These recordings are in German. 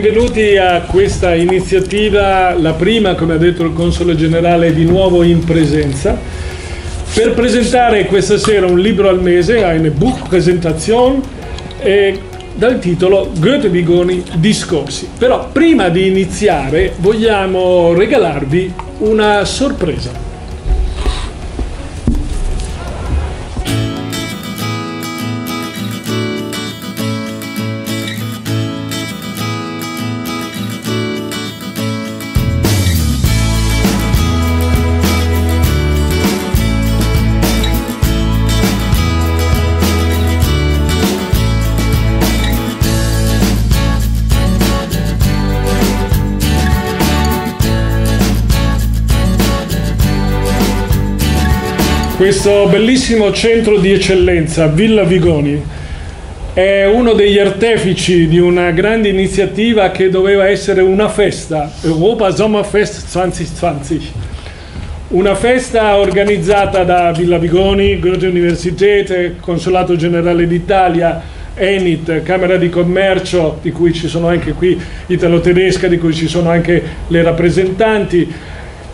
benvenuti a questa iniziativa, la prima, come ha detto il Console Generale, di nuovo in presenza, per presentare questa sera un libro al mese, eine Buchpräsentation, eh, dal titolo Goethe Vigoni Discorsi. Però prima di iniziare vogliamo regalarvi una sorpresa. Questo bellissimo centro di eccellenza, Villa Vigoni, è uno degli artefici di una grande iniziativa che doveva essere una festa, Europa Sommerfest 2020. Una festa organizzata da Villa Vigoni, Goethe Universität, Consolato Generale d'Italia, Enit, Camera di Commercio, di cui ci sono anche qui italo-tedesca, di cui ci sono anche le rappresentanti,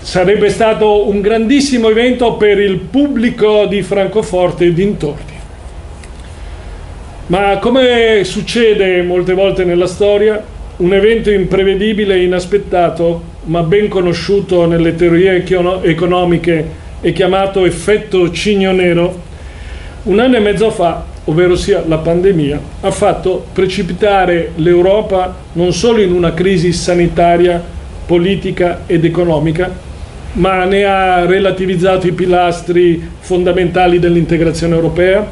sarebbe stato un grandissimo evento per il pubblico di Francoforte e dintorni. Ma come succede molte volte nella storia, un evento imprevedibile e inaspettato, ma ben conosciuto nelle teorie economiche e chiamato effetto cigno nero, un anno e mezzo fa, ovvero sia la pandemia, ha fatto precipitare l'Europa non solo in una crisi sanitaria, politica ed economica, ma ne ha relativizzato i pilastri fondamentali dell'integrazione europea,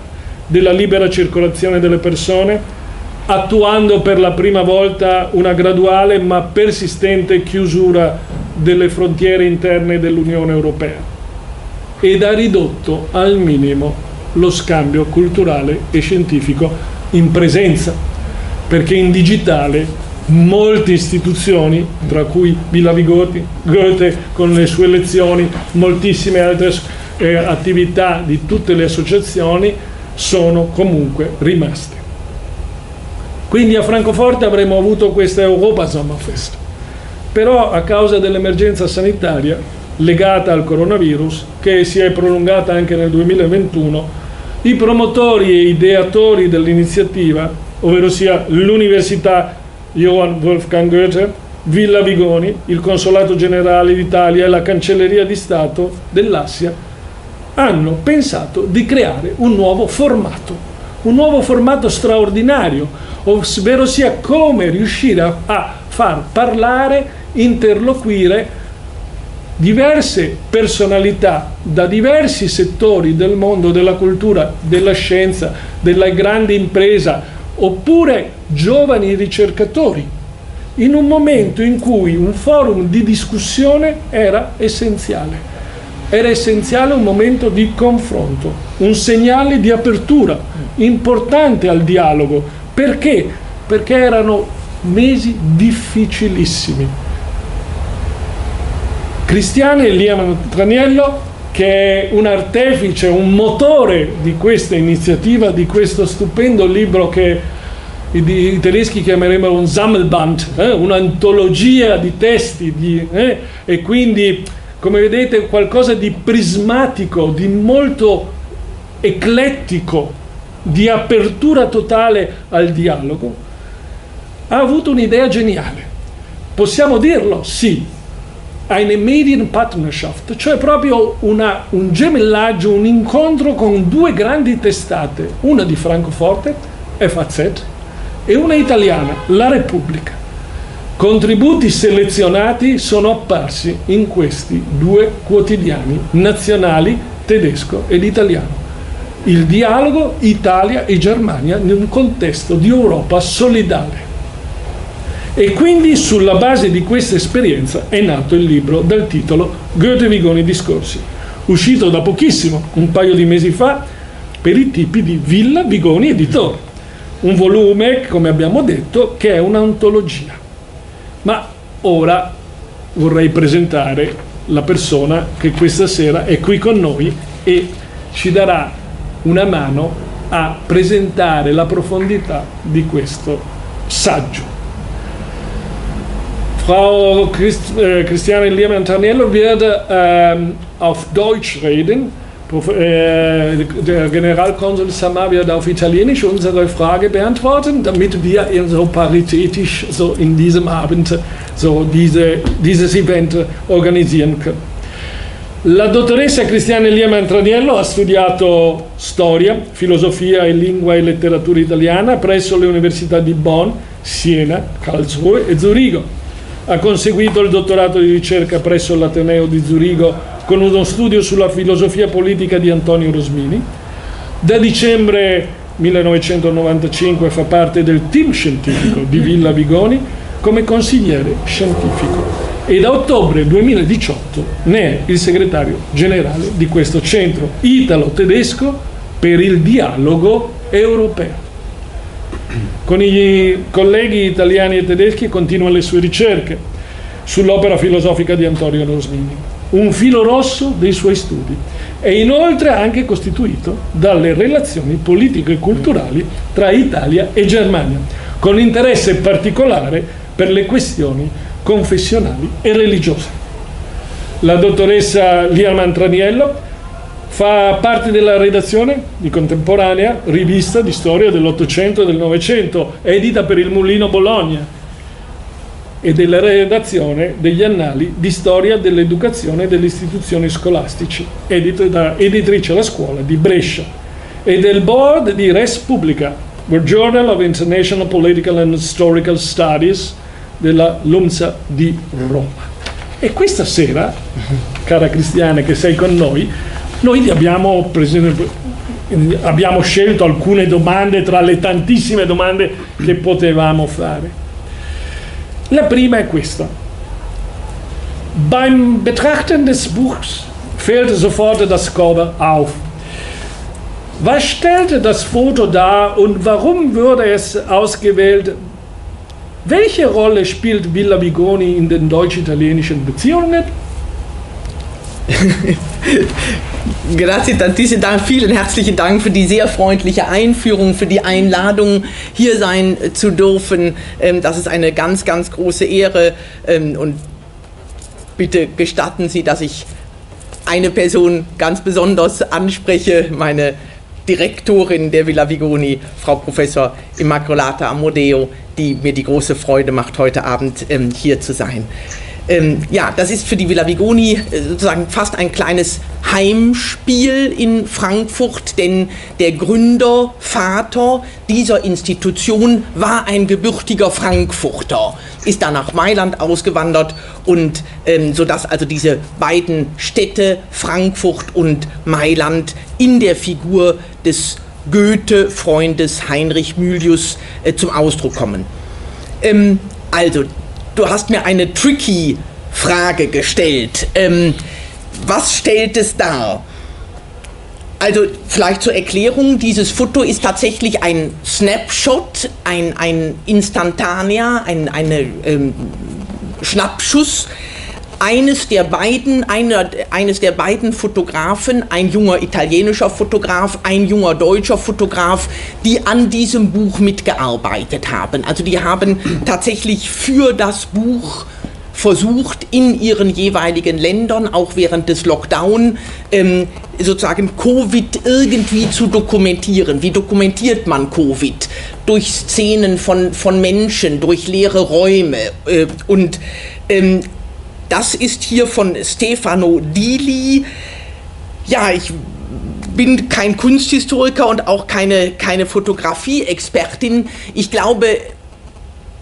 della libera circolazione delle persone, attuando per la prima volta una graduale ma persistente chiusura delle frontiere interne dell'Unione Europea ed ha ridotto al minimo lo scambio culturale e scientifico in presenza, perché in digitale molte istituzioni, tra cui Villa Vigoti, Goethe con le sue lezioni, moltissime altre eh, attività di tutte le associazioni sono comunque rimaste. Quindi a Francoforte avremmo avuto questa Europa Sommerfest, però a causa dell'emergenza sanitaria legata al coronavirus, che si è prolungata anche nel 2021, i promotori e ideatori dell'iniziativa, ovvero sia l'Università Johann Wolfgang Goethe, Villa Vigoni, il Consolato Generale d'Italia e la Cancelleria di Stato dell'Assia hanno pensato di creare un nuovo formato, un nuovo formato straordinario, ovvero sia come riuscire a, a far parlare, interloquire diverse personalità da diversi settori del mondo della cultura, della scienza, della grande impresa, oppure giovani ricercatori, in un momento in cui un forum di discussione era essenziale. Era essenziale un momento di confronto, un segnale di apertura importante al dialogo. Perché? Perché erano mesi difficilissimi. Cristiane Liam Traniello che è un artefice, un motore di questa iniziativa, di questo stupendo libro che i, i tedeschi chiamerebbero un Sammelband, eh? un'antologia di testi, di, eh? e quindi come vedete qualcosa di prismatico, di molto eclettico, di apertura totale al dialogo, ha avuto un'idea geniale. Possiamo dirlo? Sì, eine Medienpartnerschaft, cioè proprio una, un gemellaggio, un incontro con due grandi testate, una di Francoforte, FAZ, e una italiana, La Repubblica. Contributi selezionati sono apparsi in questi due quotidiani nazionali, tedesco ed italiano. Il dialogo Italia e Germania in un contesto di Europa solidale. E quindi sulla base di questa esperienza è nato il libro dal titolo Goethe Vigoni Discorsi, uscito da pochissimo, un paio di mesi fa, per i tipi di Villa Vigoni Editore. Un volume, come abbiamo detto, che è un'antologia. Ma ora vorrei presentare la persona che questa sera è qui con noi e ci darà una mano a presentare la profondità di questo saggio. Frau Christ, äh, Christiane Liermann-Taniello wird ähm, auf Deutsch reden. Äh, der Generalkonsul Samar wird auf Italienisch unsere Frage beantworten, damit wir so paritätisch so in diesem Abend so diese, dieses Event organisieren können. La dottoressa Cristiana Elia Mantraniello ha studiato storia, filosofia e lingua e letteratura italiana presso le università di Bonn, Siena, Karlsruhe e Zurigo. Ha conseguito il dottorato di ricerca presso l'Ateneo di Zurigo con uno studio sulla filosofia politica di Antonio Rosmini. Da dicembre 1995 fa parte del team scientifico di Villa Vigoni come consigliere scientifico e da ottobre 2018 ne è il segretario generale di questo centro italo-tedesco per il dialogo europeo. Con i colleghi italiani e tedeschi continua le sue ricerche sull'opera filosofica di Antonio Rosmini, un filo rosso dei suoi studi e inoltre anche costituito dalle relazioni politiche e culturali tra Italia e Germania, con interesse particolare per le questioni confessionali e religiose. La dottoressa Lia Mantraniello fa parte della redazione di Contemporanea, rivista di storia dell'Ottocento e del Novecento, edita per il Mulino Bologna, e della redazione degli annali di storia dell'educazione e delle istituzioni scolastici, edito da editrice La Scuola di Brescia, e del board di Res Publica, World Journal of International Political and Historical Studies, della LUMSA di Roma. E questa sera, cara Cristiane che sei con noi, noi abbiamo, abbiamo scelto alcune domande tra le tantissime domande che potevamo fare. La prima è questa. Beim Betrachten des Buchs fehlte sofort das Cover auf. Was stellte das Foto dar und warum wurde es ausgewählt? Welche Rolle spielt Villa Vigoni in den deutsch-italienischen Beziehungen? Grazie tantissimo, Dank, vielen herzlichen Dank für die sehr freundliche Einführung, für die Einladung, hier sein zu dürfen. Ähm, das ist eine ganz, ganz große Ehre ähm, und bitte gestatten Sie, dass ich eine Person ganz besonders anspreche, meine Direktorin der Villa Vigoni, Frau Professor Immacolata Amodeo, die mir die große Freude macht, heute Abend ähm, hier zu sein. Ähm, ja, das ist für die Villa Vigoni äh, sozusagen fast ein kleines Heimspiel in Frankfurt, denn der Gründervater dieser Institution war ein gebürtiger Frankfurter, ist dann nach Mailand ausgewandert und ähm, sodass also diese beiden Städte Frankfurt und Mailand in der Figur des Goethe-Freundes Heinrich Mylius äh, zum Ausdruck kommen. Ähm, also, du hast mir eine tricky Frage gestellt. Ähm, was stellt es dar? Also vielleicht zur Erklärung, dieses Foto ist tatsächlich ein Snapshot, ein, ein Instantanea, ein eine, ähm, Schnappschuss eines der beiden, einer, eines der beiden Fotografen, ein junger italienischer Fotograf, ein junger deutscher Fotograf, die an diesem Buch mitgearbeitet haben. Also die haben tatsächlich für das Buch versucht, in ihren jeweiligen Ländern, auch während des Lockdown, ähm, sozusagen Covid irgendwie zu dokumentieren. Wie dokumentiert man Covid? Durch Szenen von, von Menschen, durch leere Räume äh, und ähm, das ist hier von Stefano Dili. Ja, ich bin kein Kunsthistoriker und auch keine, keine Fotografie-Expertin. Ich glaube,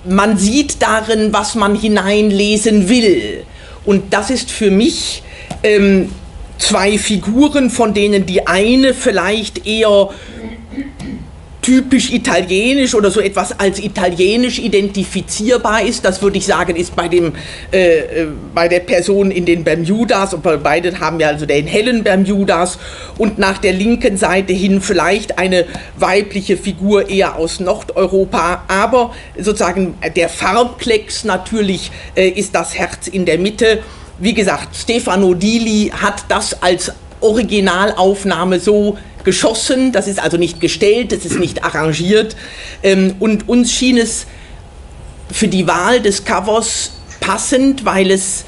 man sieht darin, was man hineinlesen will. Und das ist für mich ähm, zwei Figuren, von denen die eine vielleicht eher typisch italienisch oder so etwas als italienisch identifizierbar ist. Das würde ich sagen, ist bei, dem, äh, äh, bei der Person in den Bermudas, und beide haben ja also den hellen Bermudas und nach der linken Seite hin vielleicht eine weibliche Figur eher aus Nordeuropa, aber sozusagen der Farbklecks natürlich äh, ist das Herz in der Mitte. Wie gesagt, Stefano Dili hat das als Originalaufnahme so geschossen, das ist also nicht gestellt, das ist nicht arrangiert. Ähm, und uns schien es für die Wahl des Covers passend, weil es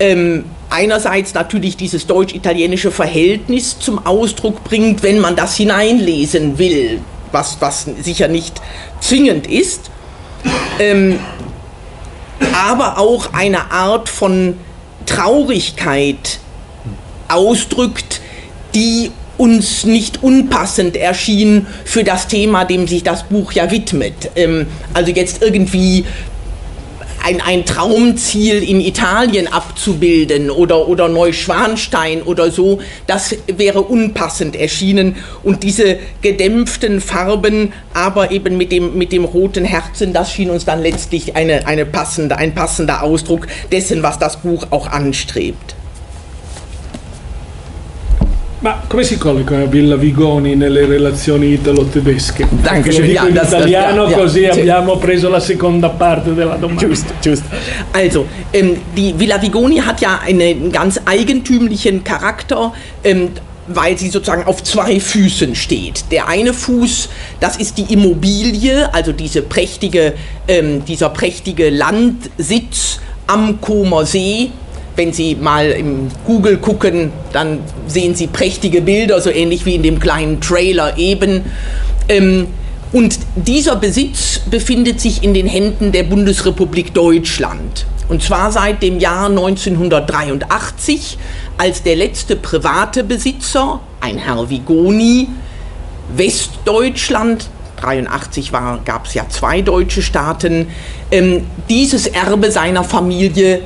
ähm, einerseits natürlich dieses deutsch-italienische Verhältnis zum Ausdruck bringt, wenn man das hineinlesen will, was, was sicher nicht zwingend ist, ähm, aber auch eine Art von Traurigkeit ausdrückt, die uns nicht unpassend erschien für das Thema, dem sich das Buch ja widmet. Ähm, also jetzt irgendwie ein, ein Traumziel in Italien abzubilden oder, oder Neuschwanstein oder so, das wäre unpassend erschienen. Und diese gedämpften Farben, aber eben mit dem, mit dem roten Herzen, das schien uns dann letztlich eine, eine passende, ein passender Ausdruck dessen, was das Buch auch anstrebt. Ma come si colloca Villa Vigoni nelle relazioni italo-tedesche? Danke schön. Ja, in das, italiano das, ja, così ja, abbiamo preso la seconda parte della domanda. Just, just. Also, ähm, die Villa Vigoni hat ja einen ganz eigentümlichen Charakter. Ähm, weil sie sozusagen auf zwei Füßen steht. Der eine Fuß, das ist die Immobilie, also diese prächtige, ähm, dieser prächtige Landsitz am Comer See, wenn Sie mal im Google gucken, dann sehen Sie prächtige Bilder, so ähnlich wie in dem kleinen Trailer eben. Ähm, und dieser Besitz befindet sich in den Händen der Bundesrepublik Deutschland. Und zwar seit dem Jahr 1983, als der letzte private Besitzer, ein Herr Vigoni, Westdeutschland, 1983 gab es ja zwei deutsche Staaten, ähm, dieses Erbe seiner Familie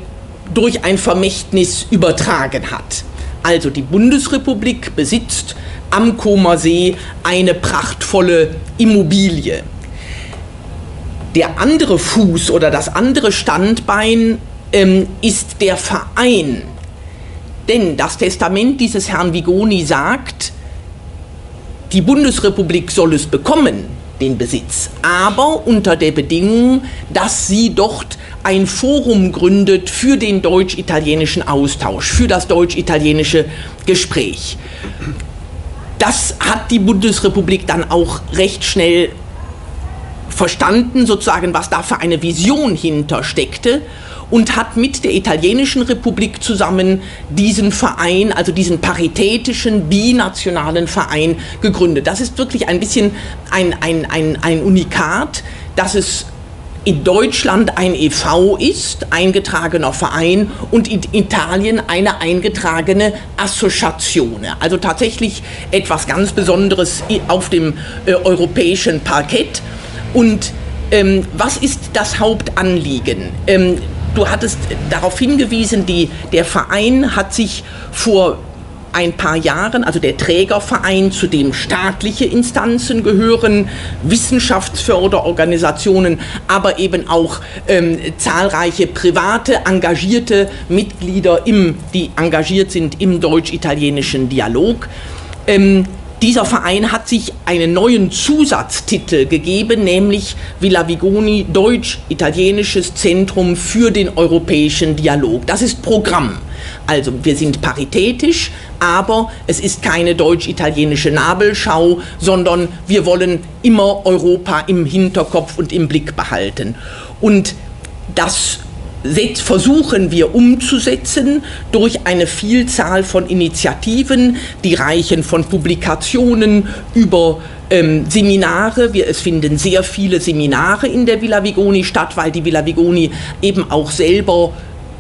durch ein Vermächtnis übertragen hat. Also die Bundesrepublik besitzt am Comer See eine prachtvolle Immobilie. Der andere Fuß oder das andere Standbein ähm, ist der Verein. Denn das Testament dieses Herrn Vigoni sagt, die Bundesrepublik soll es bekommen, den Besitz, aber unter der Bedingung, dass sie dort ein Forum gründet für den deutsch-italienischen Austausch, für das deutsch-italienische Gespräch. Das hat die Bundesrepublik dann auch recht schnell verstanden, sozusagen, was da für eine Vision hintersteckte und hat mit der italienischen Republik zusammen diesen Verein, also diesen paritätischen, binationalen Verein gegründet. Das ist wirklich ein bisschen ein, ein, ein, ein Unikat, dass es in Deutschland ein EV ist, eingetragener Verein, und in Italien eine eingetragene Associazione. Also tatsächlich etwas ganz Besonderes auf dem äh, europäischen Parkett. Und ähm, was ist das Hauptanliegen? Ähm, du hattest darauf hingewiesen, die, der Verein hat sich vor ein paar Jahren, also der Trägerverein, zu dem staatliche Instanzen gehören, Wissenschaftsförderorganisationen, aber eben auch ähm, zahlreiche private, engagierte Mitglieder, im, die engagiert sind im deutsch-italienischen Dialog. Ähm, dieser Verein hat sich einen neuen Zusatztitel gegeben, nämlich Villa Vigoni Deutsch-Italienisches Zentrum für den europäischen Dialog. Das ist Programm. Also wir sind paritätisch, aber es ist keine deutsch-italienische Nabelschau, sondern wir wollen immer Europa im Hinterkopf und im Blick behalten. Und das versuchen wir umzusetzen durch eine Vielzahl von Initiativen, die reichen von Publikationen über ähm, Seminare. Wir, es finden sehr viele Seminare in der Villa Vigoni statt, weil die Villa Vigoni eben auch selber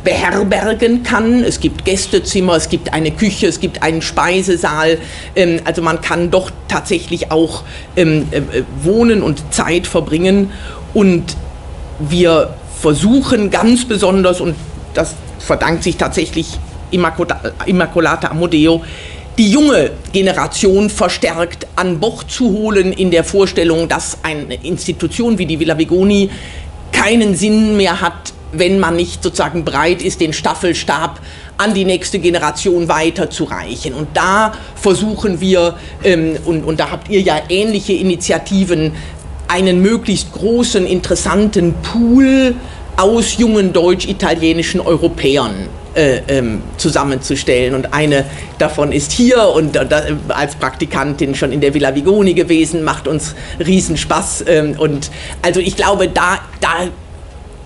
beherbergen kann. Es gibt Gästezimmer, es gibt eine Küche, es gibt einen Speisesaal. Ähm, also man kann doch tatsächlich auch ähm, äh, wohnen und Zeit verbringen. Und wir versuchen ganz besonders, und das verdankt sich tatsächlich Immacolata Amodeo, die junge Generation verstärkt an Bord zu holen in der Vorstellung, dass eine Institution wie die Villa Vigoni keinen Sinn mehr hat, wenn man nicht sozusagen bereit ist, den Staffelstab an die nächste Generation weiterzureichen. Und da versuchen wir, ähm, und, und da habt ihr ja ähnliche Initiativen, einen möglichst großen, interessanten Pool aus jungen deutsch-italienischen Europäern äh, ähm, zusammenzustellen. Und eine davon ist hier und äh, als Praktikantin schon in der Villa Vigoni gewesen, macht uns Riesenspaß. Ähm, und also ich glaube, da, da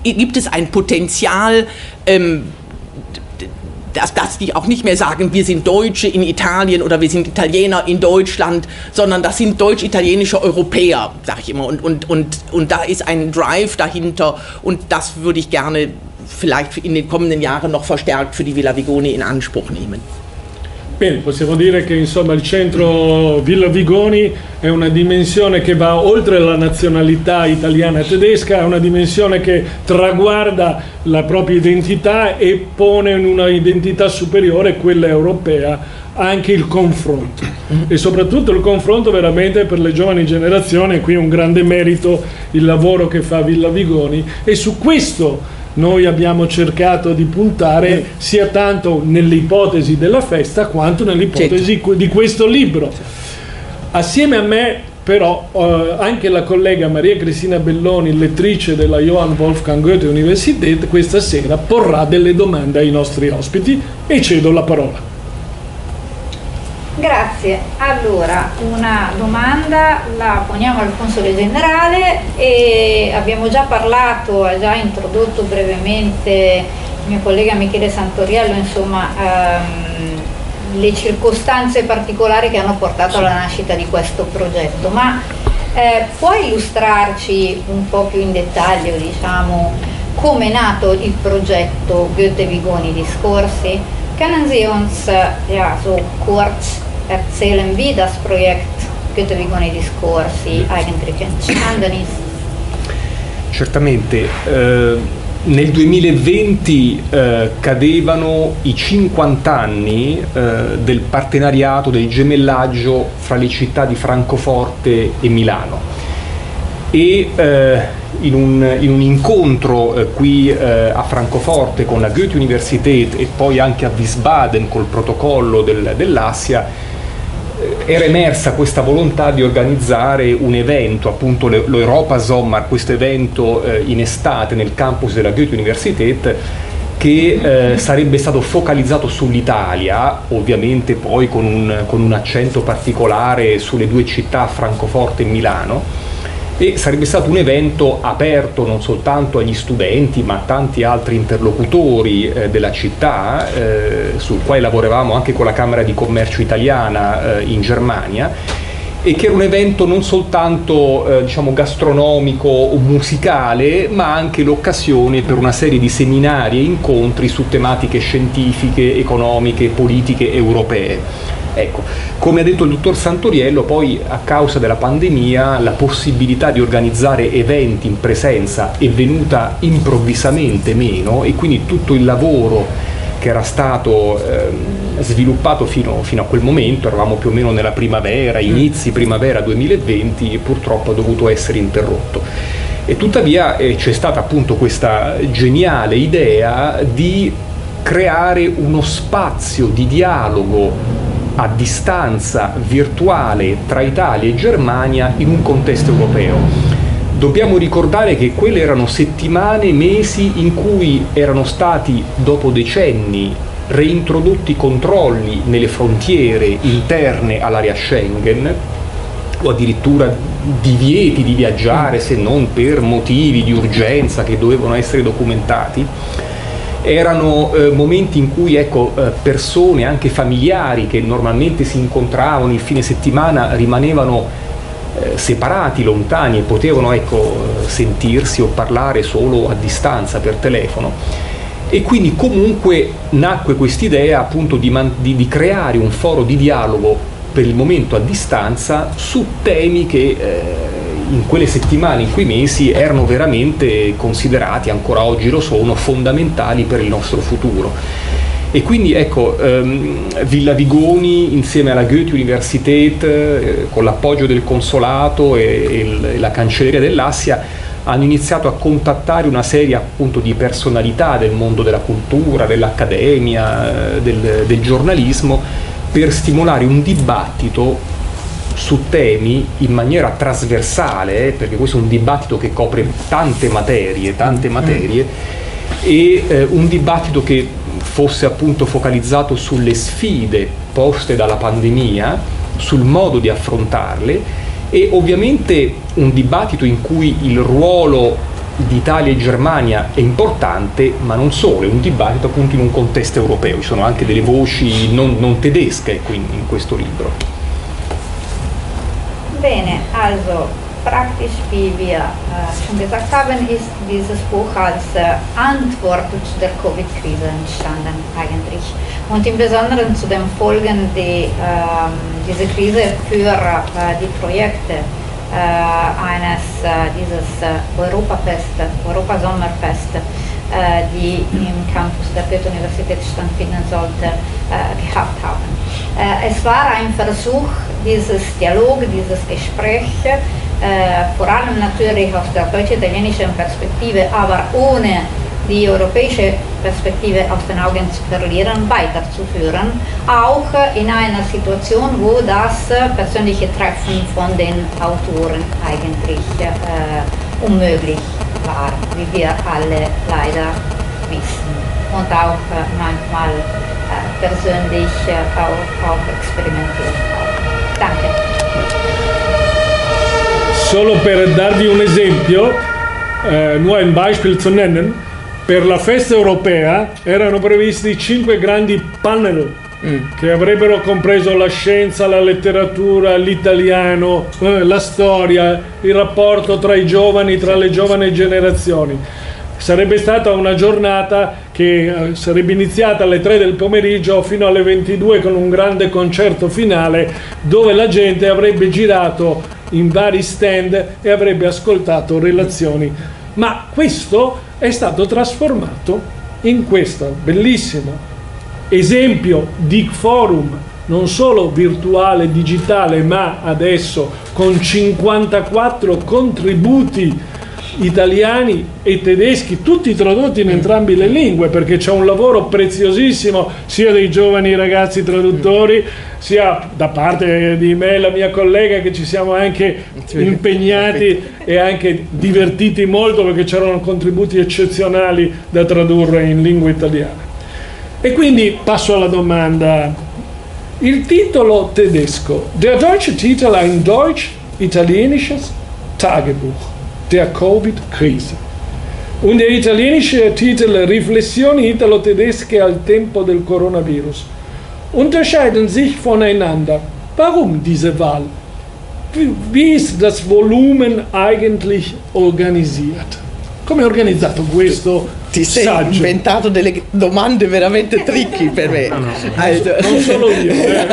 gibt es ein Potenzial, ähm, dass, dass die auch nicht mehr sagen, wir sind Deutsche in Italien oder wir sind Italiener in Deutschland, sondern das sind deutsch-italienische Europäer, sage ich immer. Und, und, und, und da ist ein Drive dahinter und das würde ich gerne vielleicht in den kommenden Jahren noch verstärkt für die Villa Vigoni in Anspruch nehmen. Bene, possiamo dire che insomma, il centro Villa Vigoni è una dimensione che va oltre la nazionalità italiana e tedesca, è una dimensione che traguarda la propria identità e pone in una identità superiore, quella europea, anche il confronto. E soprattutto il confronto veramente per le giovani generazioni, qui è un grande merito il lavoro che fa Villa Vigoni e su questo noi abbiamo cercato di puntare sia tanto nell'ipotesi della festa quanto nell'ipotesi certo. di questo libro. Assieme a me però eh, anche la collega Maria Cristina Belloni, lettrice della Johann Wolfgang Goethe Universität, questa sera porrà delle domande ai nostri ospiti e cedo la parola. Grazie, allora una domanda la poniamo al console generale e abbiamo già parlato, ha già introdotto brevemente il mio collega Michele Santoriello, insomma ehm, le circostanze particolari che hanno portato alla nascita di questo progetto, ma eh, puoi illustrarci un po' più in dettaglio diciamo, come è nato il progetto Goethe Vigoni Discorsi? Können Sie uns ja, so kurz erzählen, wie das Projekt Goethe Vigoni Discorsi eigentlich entstanden ist. Certamente. Eh, nel 2020 eh, cadevano i 50 anni eh, del partenariato, del gemellaggio fra le città di Francoforte e Milano. E eh, in, un, in, un, incontro eh, qui eh, a Francoforte con la Goethe Universität e poi anche a Wiesbaden col protocollo del, dell'Assia, era emersa questa volontà di organizzare un evento, appunto l'Europa Sommer, questo evento eh, in estate nel campus della Goethe Universität che eh, sarebbe stato focalizzato sull'Italia, ovviamente poi con un, con un accento particolare sulle due città, Francoforte e Milano, e sarebbe stato un evento aperto non soltanto agli studenti ma a tanti altri interlocutori eh, della città eh, sul quale lavoravamo anche con la Camera di Commercio italiana eh, in Germania e che era un evento non soltanto eh, diciamo, gastronomico o musicale ma anche l'occasione per una serie di seminari e incontri su tematiche scientifiche, economiche, politiche europee. Ecco, come ha detto il dottor Santoriello, poi a causa della pandemia la possibilità di organizzare eventi in presenza è venuta improvvisamente meno e quindi tutto il lavoro che era stato eh, sviluppato fino, fino, a quel momento, eravamo più o meno nella primavera, inizi primavera 2020, purtroppo ha dovuto essere interrotto. E tuttavia eh, c'è stata appunto questa geniale idea di creare uno spazio di dialogo a distanza virtuale tra Italia e Germania in un contesto europeo. Dobbiamo ricordare che quelle erano settimane, mesi in cui erano stati, dopo decenni, reintrodotti controlli nelle frontiere interne all'area Schengen o addirittura divieti di viaggiare se non per motivi di urgenza che dovevano essere documentati erano eh, momenti in cui ecco, eh, persone, anche familiari che normalmente si incontravano il fine settimana rimanevano eh, separati, lontani e potevano ecco, sentirsi o parlare solo a distanza per telefono. E quindi comunque nacque quest'idea appunto di, di, di creare un foro di dialogo per il momento a distanza su temi che eh, in quelle settimane, in quei mesi erano veramente considerati, ancora oggi lo sono, fondamentali per il nostro futuro. E quindi ecco, ehm, Villa Vigoni insieme alla Goethe Universität, eh, con l'appoggio del consolato e, e, il, e la cancelleria dell'Assia, hanno iniziato a contattare una serie appunto di personalità del mondo della cultura, dell'accademia, eh, del, del giornalismo, per stimolare un dibattito su temi in maniera trasversale, perché questo è un dibattito che copre tante materie, tante materie, e eh, un dibattito che fosse appunto focalizzato sulle sfide poste dalla pandemia, sul modo di affrontarle e ovviamente un dibattito in cui il ruolo di Italia e Germania è importante, ma non solo, è un dibattito appunto in un contesto europeo, ci sono anche delle voci non, non tedesche quindi, in questo libro. Bene, also praktisch, wie wir äh, schon gesagt haben, ist dieses Buch als äh, Antwort zu der Covid-Krise entstanden eigentlich. Und im Besonderen zu den Folgen, die äh, diese Krise für äh, die Projekte äh, eines äh, dieses Europafest, Europa-Sommerfest, die im Campus der Goethe-Universität stattfinden sollte, gehabt haben. es war ein Versuch, dieses Dialog, dieses Gespräch äh, vor allem natürlich aus der deutsch-italienischen Perspektive, aber ohne die europäische Perspektive aus den Augen zu verlieren, weiterzuführen, auch in einer Situation, wo das persönliche Treffen von den Autoren eigentlich äh, unmöglich wir alle leider wissen. Und auch äh, manchmal äh, persönlich äh, auch, auch experimentiert haben. Danke. Solo per darvi un esempio, eh, nur ein Beispiel zu nennen, per la festa europea erano previsti cinque grandi panel mm. che avrebbero compreso la scienza, la letteratura, l'italiano, eh, la storia, il rapporto tra i giovani, tra le giovani generazioni. Sarebbe stata una giornata che eh, sarebbe iniziata alle 3 del pomeriggio fino alle 22 con un grande concerto finale dove la gente avrebbe girato in vari stand e avrebbe ascoltato relazioni. Ma questo è stato trasformato in questo bellissimo esempio di forum non solo virtuale, digitale, ma adesso con 54 contributi italiani e tedeschi, tutti tradotti in entrambe le lingue, perché c'è un lavoro preziosissimo sia dei giovani ragazzi traduttori, sia da parte di me e la mia collega che ci siamo anche impegnati e anche divertiti molto perché c'erano contributi eccezionali da tradurre in lingua italiana. E quindi passo alla domanda. Il titolo tedesco, der deutsche Titel ein deutsch-italienisches Tagebuch der Covid-Krise. Und der italienische Titel Riflessioni italo-tedesche al tempo del coronavirus unterscheiden sich voneinander. Warum diese Wahl? Wie ist das Volumen eigentlich organisiert? Come è organizzato questo Ti sei saggio? inventato delle domande veramente tricky per me. No, no, also, non solo io. Eh.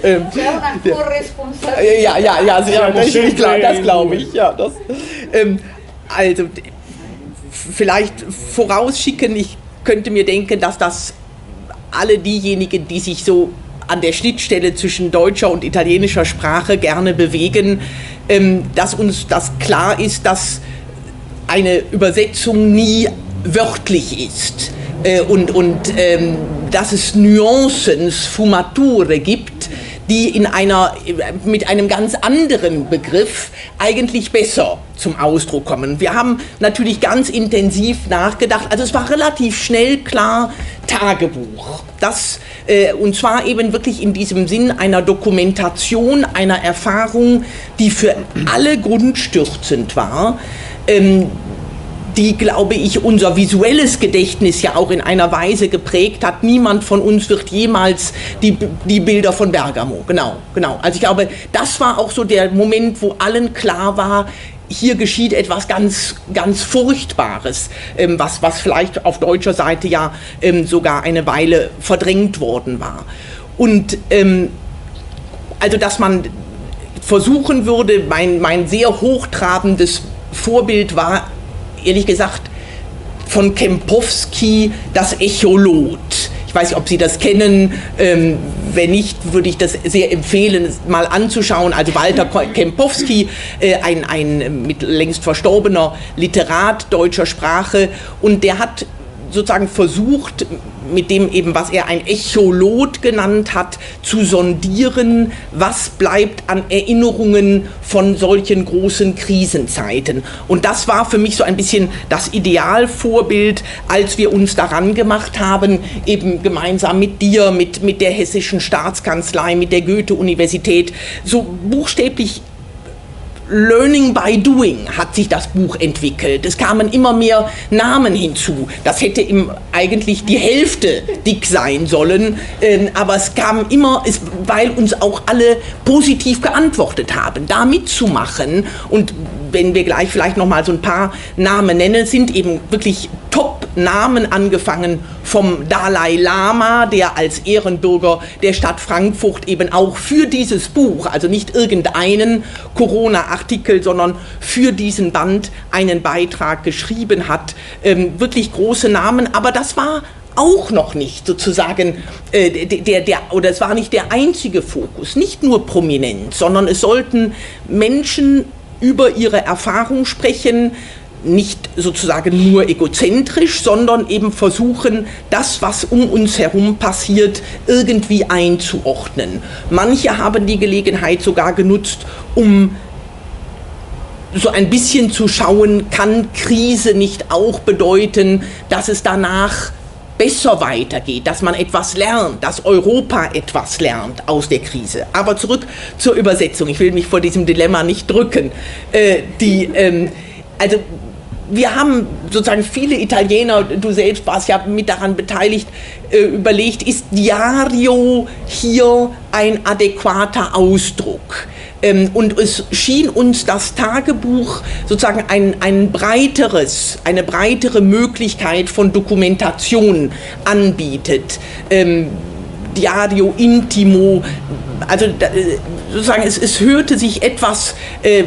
C'è una Korresponsabilität. Ja, ja, ja, ja das, klar, das glaube ich. Ja, das, ähm, also, vielleicht vorausschicken, ich könnte mir denken, dass das alle diejenigen, die sich so an der Schnittstelle zwischen deutscher und italienischer Sprache gerne bewegen, ähm, dass uns das klar ist, dass eine Übersetzung nie wörtlich ist äh, und, und ähm, dass es Nuancen, Sfumature gibt, die in einer, mit einem ganz anderen Begriff eigentlich besser zum Ausdruck kommen. Wir haben natürlich ganz intensiv nachgedacht, also es war relativ schnell klar, Tagebuch. Das, äh, und zwar eben wirklich in diesem Sinn einer Dokumentation, einer Erfahrung, die für alle grundstürzend war ähm, die, glaube ich, unser visuelles Gedächtnis ja auch in einer Weise geprägt hat. Niemand von uns wird jemals die, die Bilder von Bergamo. Genau, genau. Also ich glaube, das war auch so der Moment, wo allen klar war, hier geschieht etwas ganz, ganz Furchtbares, ähm, was, was vielleicht auf deutscher Seite ja ähm, sogar eine Weile verdrängt worden war. Und ähm, also, dass man versuchen würde, mein, mein sehr hochtrabendes Vorbild war, ehrlich gesagt, von Kempowski das Echolot. Ich weiß nicht, ob Sie das kennen. Ähm, wenn nicht, würde ich das sehr empfehlen, mal anzuschauen. Also Walter Kempowski, äh, ein, ein mit längst verstorbener Literat deutscher Sprache. Und der hat sozusagen versucht, mit dem eben, was er ein Echolot genannt hat, zu sondieren, was bleibt an Erinnerungen von solchen großen Krisenzeiten. Und das war für mich so ein bisschen das Idealvorbild, als wir uns daran gemacht haben, eben gemeinsam mit dir, mit, mit der Hessischen Staatskanzlei, mit der Goethe-Universität, so buchstäblich Learning by Doing hat sich das Buch entwickelt. Es kamen immer mehr Namen hinzu. Das hätte im, eigentlich die Hälfte dick sein sollen, äh, aber es kam immer, weil uns auch alle positiv geantwortet haben, da mitzumachen und wenn wir gleich vielleicht noch mal so ein paar Namen nennen, sind eben wirklich Top-Namen angefangen vom Dalai Lama, der als Ehrenbürger der Stadt Frankfurt eben auch für dieses Buch, also nicht irgendeinen Corona-Artikel, sondern für diesen Band einen Beitrag geschrieben hat. Ähm, wirklich große Namen, aber das war auch noch nicht sozusagen äh, der, der, oder es war nicht der einzige Fokus, nicht nur prominent, sondern es sollten Menschen über ihre Erfahrung sprechen, nicht sozusagen nur egozentrisch, sondern eben versuchen, das, was um uns herum passiert, irgendwie einzuordnen. Manche haben die Gelegenheit sogar genutzt, um so ein bisschen zu schauen, kann Krise nicht auch bedeuten, dass es danach besser weitergeht, dass man etwas lernt, dass Europa etwas lernt aus der Krise. Aber zurück zur Übersetzung. Ich will mich vor diesem Dilemma nicht drücken. Äh, die, ähm, also wir haben sozusagen viele Italiener, du selbst warst ja mit daran beteiligt, äh, überlegt, ist Diario hier ein adäquater Ausdruck? Ähm, und es schien uns das Tagebuch sozusagen ein, ein breiteres, eine breitere Möglichkeit von Dokumentation anbietet. Ähm, Diario Intimo, also äh, sozusagen es, es hörte sich etwas äh,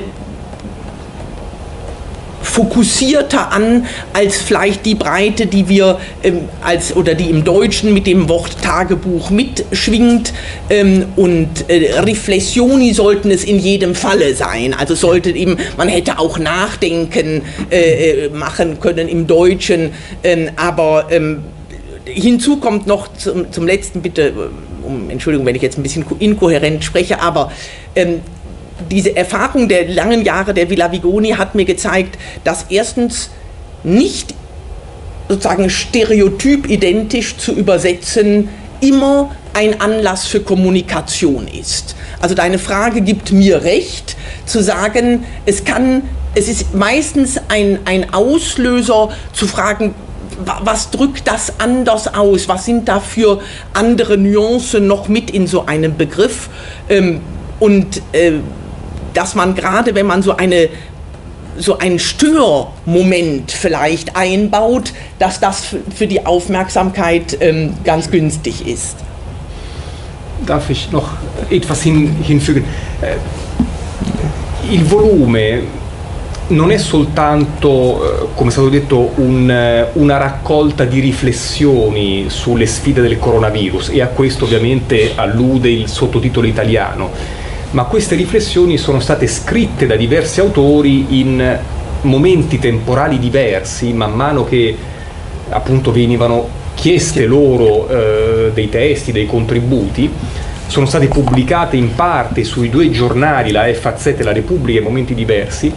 fokussierter an als vielleicht die Breite, die wir ähm, als oder die im Deutschen mit dem Wort Tagebuch mitschwingt. Ähm, und äh, Riflessioni sollten es in jedem Falle sein. Also sollte eben, man hätte auch Nachdenken äh, äh machen können im Deutschen, ähm, aber ähm, hinzu kommt noch zum, zum letzten, bitte, äh, um Entschuldigung, wenn ich jetzt ein bisschen inkohärent spreche, aber ähm, diese Erfahrung der langen Jahre der Villa Vigoni hat mir gezeigt, dass erstens nicht sozusagen stereotyp identisch zu übersetzen immer ein Anlass für Kommunikation ist. Also deine Frage gibt mir recht, zu sagen, es kann, es ist meistens ein, ein Auslöser zu fragen, was drückt das anders aus? Was sind da für andere Nuancen noch mit in so einem Begriff? Ähm, und äh, dass man gerade, wenn man so eine so einen Störmoment vielleicht einbaut, dass das für die Aufmerksamkeit ähm, ganz günstig ist. Darf ich noch etwas hin, hinfügen? Äh, il volume non è soltanto, eh, come è stato detto, un, eh, una raccolta di riflessioni sulle sfide del coronavirus e a questo ovviamente allude il sottotitolo italiano ma queste riflessioni sono state scritte da diversi autori in momenti temporali diversi, man mano che appunto venivano chieste loro eh, dei testi, dei contributi, sono state pubblicate in parte sui due giornali, la FAZ e la Repubblica, in momenti diversi,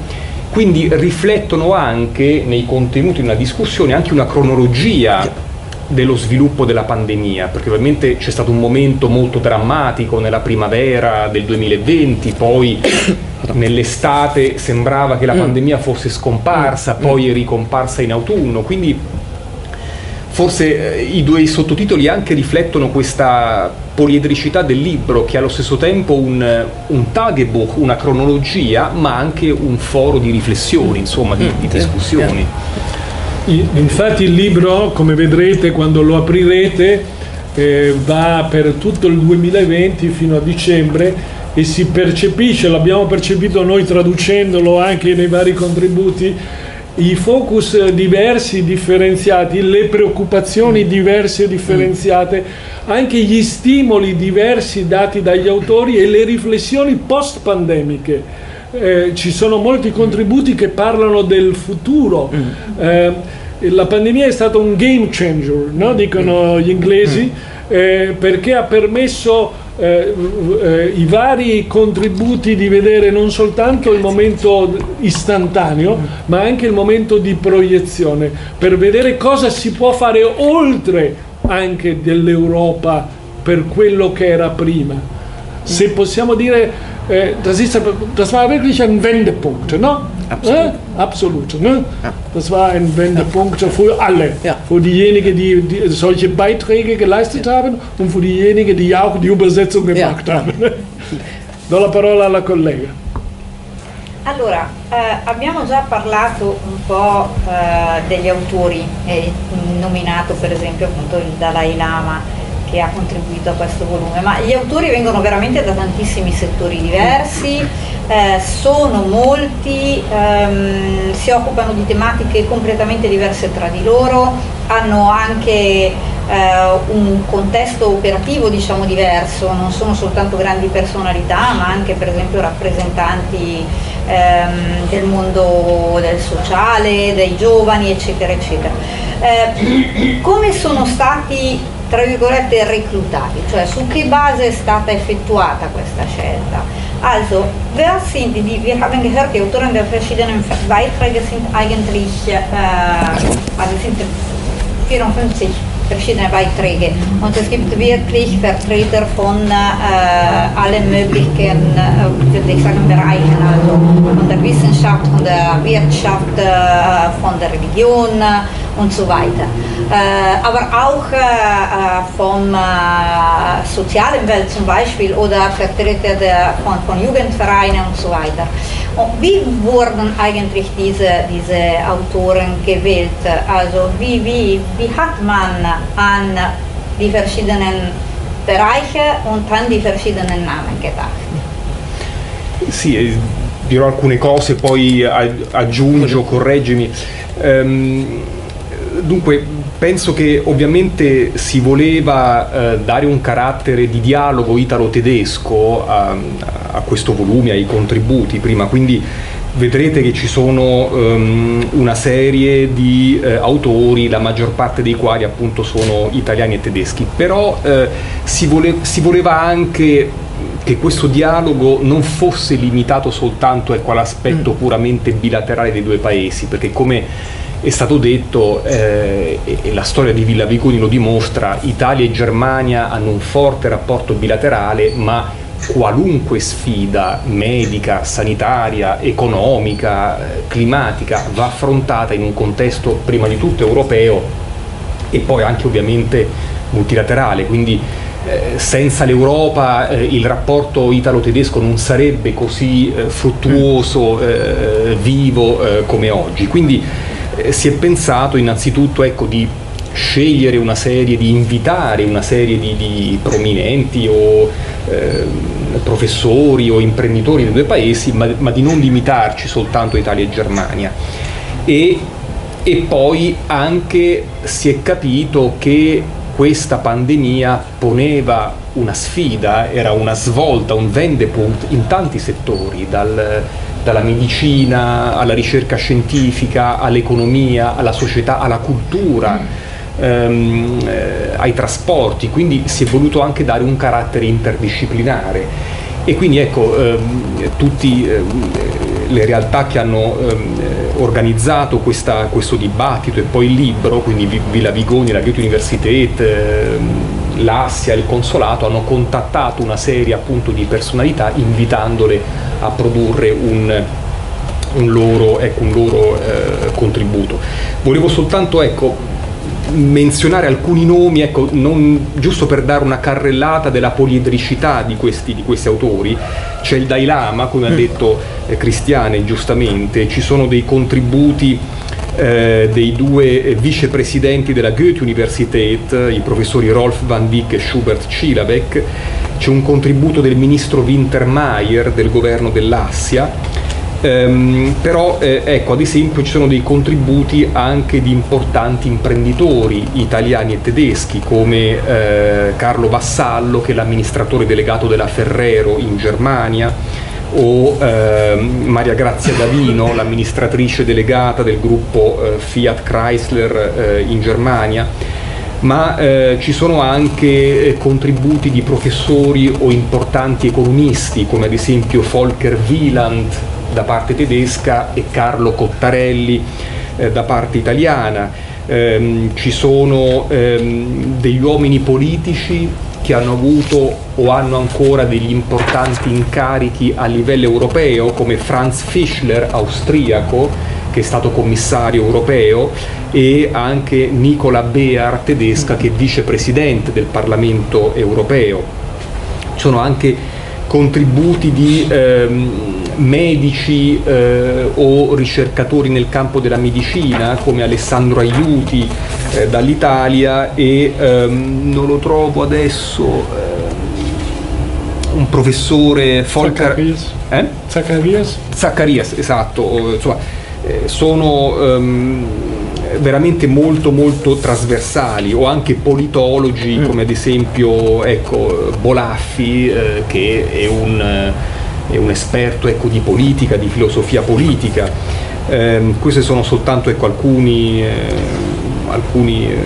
quindi riflettono anche nei contenuti di una discussione anche una cronologia dello sviluppo della pandemia, perché ovviamente c'è stato un momento molto drammatico nella primavera del 2020, poi nell'estate sembrava che la mm. pandemia fosse scomparsa, mm. poi è ricomparsa in autunno, quindi forse eh, i due sottotitoli anche riflettono questa poliedricità del libro che è allo stesso tempo un, un tagebuch, una cronologia, ma anche un foro di riflessioni, insomma, di, di mm. discussioni. Infatti il libro, come vedrete quando lo aprirete, eh, va per tutto il 2020 fino a dicembre e si percepisce, l'abbiamo percepito noi traducendolo anche nei vari contributi, i focus diversi, differenziati, le preoccupazioni diverse e differenziate, anche gli stimoli diversi dati dagli autori e le riflessioni post-pandemiche eh, ci sono molti contributi che parlano del futuro. Mm. Eh, la pandemia è stata un game changer, no? dicono gli inglesi, mm. eh, perché ha permesso eh, eh, i vari contributi di vedere non soltanto il momento istantaneo, mm. ma anche il momento di proiezione, per vedere cosa si può fare oltre anche dell'Europa per quello che era prima. Se possiamo dire das, ist, das war wirklich ein Wendepunkt. Ne? Absolut. Ja, absolut ne? ja. Das war ein Wendepunkt ja. für alle. Für diejenigen, die, die, solche Beiträge geleistet haben und für diejenigen, die auch die Übersetzung gemacht haben. Do la parola alla collega. Allora, eh, abbiamo già parlato un po' eh, degli autori, eh, nominato per esempio appunto il Dalai Lama che ha contribuito a questo volume, ma gli autori vengono veramente da tantissimi settori diversi, eh, sono molti, ehm, si occupano di tematiche completamente diverse tra di loro, hanno anche eh, un contesto operativo diciamo diverso, non sono soltanto grandi personalità ma anche per esempio rappresentanti ehm, del mondo del sociale, dei giovani eccetera eccetera. Eh, come sono stati tra virgolette reclutati, cioè su che base è stata effettuata questa scelta? Also, wer sind die, wir haben gehört, die Autoren der verschiedenen Beiträge sind eigentlich, äh, also sind 54 verschiedene Beiträge. Und es gibt wirklich Vertreter von äh, allen möglichen, äh, würde ich sagen, Bereichen, also von der Wissenschaft, von der Wirtschaft, äh, von der Religion und so weiter. Äh, aber auch äh, vom sozialen Welt zum Beispiel oder Vertreter der, von, von Jugendvereinen und so weiter. Wie wurden eigentlich diese, diese Autoren gewählt? Also wie, wie, wie hat man an die verschiedenen Bereiche und an die verschiedenen Namen gedacht? Sì, eh, dirò alcune cose, poi aggiungo, correggimi. Um, dunque, penso che ovviamente si voleva eh, dare un carattere di dialogo italo-tedesco a, a, questo volume, ai contributi prima, quindi vedrete che ci sono um, una serie di eh, autori, la maggior parte dei quali appunto sono italiani e tedeschi, però eh, si, vole- si, voleva anche che questo dialogo non fosse limitato soltanto ecco, all'aspetto mm. puramente bilaterale dei due paesi, perché come è stato detto, eh, e, la storia di Villa Vigoni lo dimostra, Italia e Germania hanno un forte rapporto bilaterale, ma qualunque sfida medica, sanitaria, economica, eh, climatica va affrontata in un contesto prima di tutto europeo e poi anche ovviamente multilaterale. Quindi eh, senza l'Europa eh, il rapporto italo-tedesco non sarebbe così eh, fruttuoso, eh, vivo come oggi. Quindi eh, si è pensato innanzitutto ecco, di scegliere una serie, di invitare una serie di, di prominenti o eh, professori o imprenditori dei due paesi, ma, ma, di non limitarci soltanto a Italia e Germania. E, e poi anche si è capito che questa pandemia poneva una sfida, era una svolta, un vendepunkt in tanti settori, dal, dalla medicina alla ricerca scientifica, all'economia, alla società, alla cultura, ehm, eh, ai trasporti, quindi si è voluto anche dare un carattere interdisciplinare. E quindi ecco, ehm, tutte ehm, le realtà che hanno ehm, organizzato questa, questo dibattito e poi il libro, quindi Villa Vigoni, la Goethe Universität, l'Assia, il Consolato, hanno contattato una serie appunto di personalità invitandole a produrre un, un loro, ecco, un loro eh, contributo. Volevo soltanto ecco, menzionare alcuni nomi, ecco, non, giusto per dare una carrellata della poliedricità di questi, di questi autori. C'è il Dalai Lama, come ha mm. detto eh, Cristiane giustamente, ci sono dei contributi eh, dei due vicepresidenti della Goethe Universität, i professori Rolf van Dijk e Schubert Cilavec, c'è un contributo del ministro Wintermeyer del governo dell'Assia, Um, però eh, ecco ad esempio ci sono dei contributi anche di importanti imprenditori italiani e tedeschi come eh, Carlo Vassallo che è l'amministratore delegato della Ferrero in Germania o eh, Maria Grazia Davino l'amministratrice delegata del gruppo eh, Fiat Chrysler eh, in Germania ma eh, ci sono anche eh, contributi di professori o importanti economisti, come ad esempio Volker Wieland da parte tedesca e Carlo Cottarelli eh, da parte italiana. Ehm, ci sono ehm, degli uomini politici che hanno avuto o hanno ancora degli importanti incarichi a livello europeo, come Franz Fischler, austriaco, che è stato commissario europeo, e anche Nicola Bear, tedesca, che è vicepresidente del Parlamento europeo. Ci sono anche contributi di ehm, medici eh, o ricercatori nel campo della medicina come Alessandro Aiuti eh, dall'Italia e ehm, non lo trovo adesso ehm, un professore Volker Zacharias. eh? Zacharias? Esatto, o, insomma, eh, sono ehm, veramente molto molto trasversali o anche politologi come ad esempio ecco, Bolaffi eh, che è un, eh, è un esperto ecco, di politica, di filosofia politica. Ehm, questi sono soltanto ecco, alcuni, eh, alcuni eh,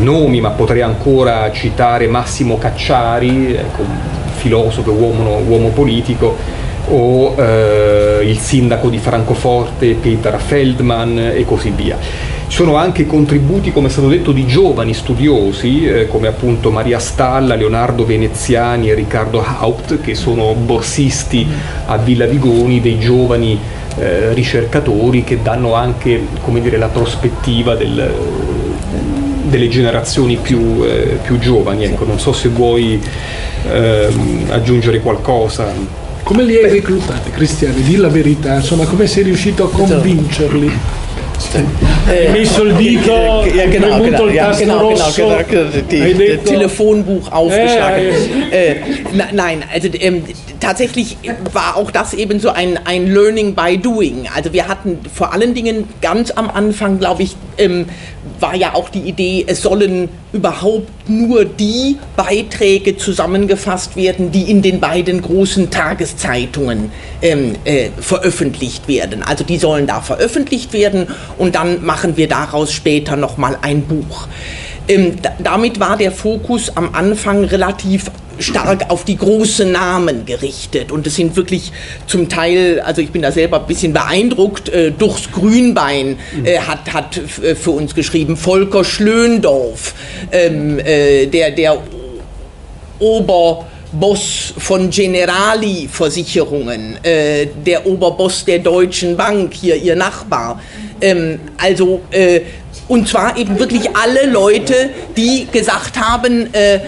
nomi, ma potrei ancora citare Massimo Cacciari, ecco, filosofo, uomo, uomo politico, o eh, il sindaco di Francoforte Peter Feldman e così via. Ci sono anche contributi, come è stato detto, di giovani studiosi, eh, come appunto Maria Stalla, Leonardo Veneziani e Riccardo Haupt, che sono borsisti a Villa Vigoni, dei giovani eh, ricercatori che danno anche come dire, la prospettiva del, delle generazioni più, eh, più giovani. Ecco, non so se vuoi ehm, aggiungere qualcosa. Come li hai reclutati, Cristiani? Di la verità, insomma, come sei riuscito a convincerli? Hai messo il dito, ja, genau, genau, ja, genau, genau, genau, die, detto... Telefonbuch aufgeschlagen. Ja, Äh, na, nein, also ähm, tatsächlich war auch das eben so ein, ein Learning by Doing. Also wir hatten vor allen Dingen ganz am Anfang, glaube ich, ähm, war ja auch die Idee, es sollen überhaupt nur die Beiträge zusammengefasst werden, die in den beiden großen Tageszeitungen ähm, äh, veröffentlicht werden. Also die sollen da veröffentlicht werden und dann machen wir daraus später nochmal ein Buch. Ähm, da, damit war der Fokus am Anfang relativ stark auf die großen Namen gerichtet und es sind wirklich zum Teil, also ich bin da selber ein bisschen beeindruckt, äh, durchs Grünbein äh, hat, hat äh, für uns geschrieben, Volker Schlöndorf, ähm, äh, der, der Oberboss von Generali Versicherungen, äh, der Oberboss der Deutschen Bank, hier ihr Nachbar. Ähm, also, äh, und zwar eben wirklich alle Leute, die gesagt haben, äh,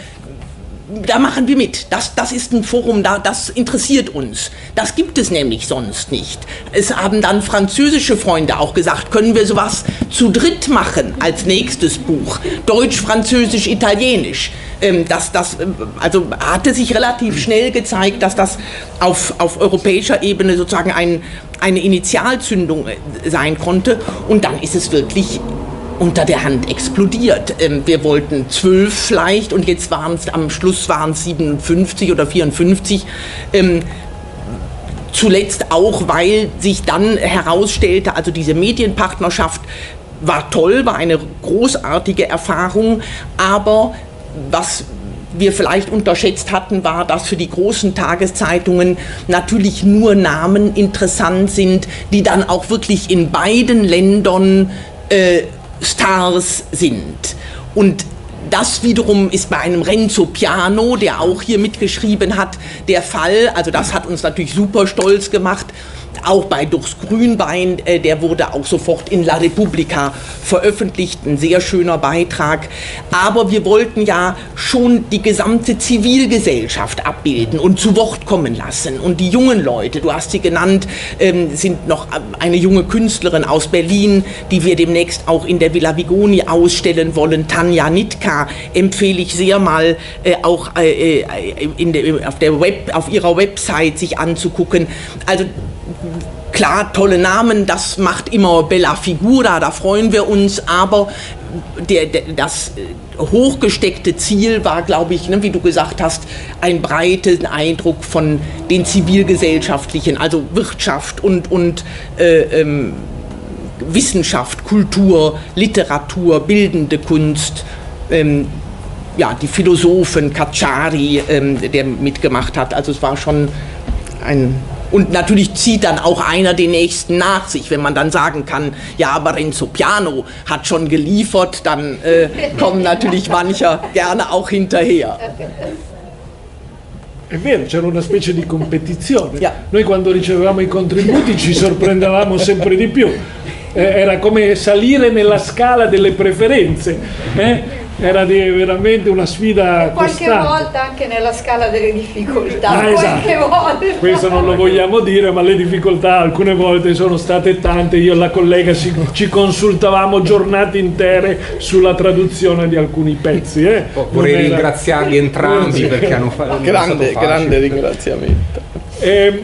da machen wir mit. Das, das ist ein Forum, da, das interessiert uns. Das gibt es nämlich sonst nicht. Es haben dann französische Freunde auch gesagt, können wir sowas zu dritt machen als nächstes Buch. Deutsch, Französisch, Italienisch. Ähm, das, das, ähm, also hatte sich relativ schnell gezeigt, dass das auf, auf europäischer Ebene sozusagen ein, eine Initialzündung äh, sein konnte. Und dann ist es wirklich unter der Hand explodiert. Ähm, wir wollten zwölf vielleicht und jetzt waren es am Schluss waren es 57 oder 54. Ähm, zuletzt auch, weil sich dann herausstellte, also diese Medienpartnerschaft war toll, war eine großartige Erfahrung, aber was wir vielleicht unterschätzt hatten, war, dass für die großen Tageszeitungen natürlich nur Namen interessant sind, die dann auch wirklich in beiden Ländern äh, Stars sind. Und das wiederum ist bei einem Renzo Piano, der auch hier mitgeschrieben hat, der Fall. Also das hat uns natürlich super stolz gemacht. Auch bei Durchs Grünbein, äh, der wurde auch sofort in La Repubblica veröffentlicht, ein sehr schöner Beitrag. Aber wir wollten ja schon die gesamte Zivilgesellschaft abbilden und zu Wort kommen lassen. Und die jungen Leute, du hast sie genannt, ähm, sind noch eine junge Künstlerin aus Berlin, die wir demnächst auch in der Villa Vigoni ausstellen wollen. Tanja Nitka empfehle ich sehr mal äh, auch äh, äh, in der, auf, der Web, auf ihrer Website sich anzugucken. Also klar, tolle Namen, das macht immer Bella Figura, da freuen wir uns, aber der, der, das äh, hochgesteckte Ziel war, glaube ich, ne, wie du gesagt hast, einen breiten Eindruck von den zivilgesellschaftlichen, also Wirtschaft und, und äh, ähm, Wissenschaft, Kultur, Literatur, bildende Kunst, ähm, ja, die Philosophen, Cacciari, ähm, der mitgemacht hat. Also es war schon ein und natürlich zieht dann auch einer den nächsten nach sich. Wenn man dann sagen kann, ja, aber Renzo Piano hat schon geliefert, dann äh, kommen natürlich mancher gerne auch hinterher. È vero, c'era una specie di competizione. Yeah. Noi quando ricevevamo i contributi ci sorprendevamo sempre di più. Eh, era come salire nella scala delle preferenze. Eh? Era veramente una sfida e qualche costante. volta anche nella scala delle difficoltà ah, esatto. questo non lo vogliamo dire ma le difficoltà alcune volte sono state tante io e la collega ci, ci consultavamo giornate intere sulla traduzione di alcuni pezzi eh. vorrei era... ringraziarli entrambi perché hanno fatto grande, grande ringraziamento eh,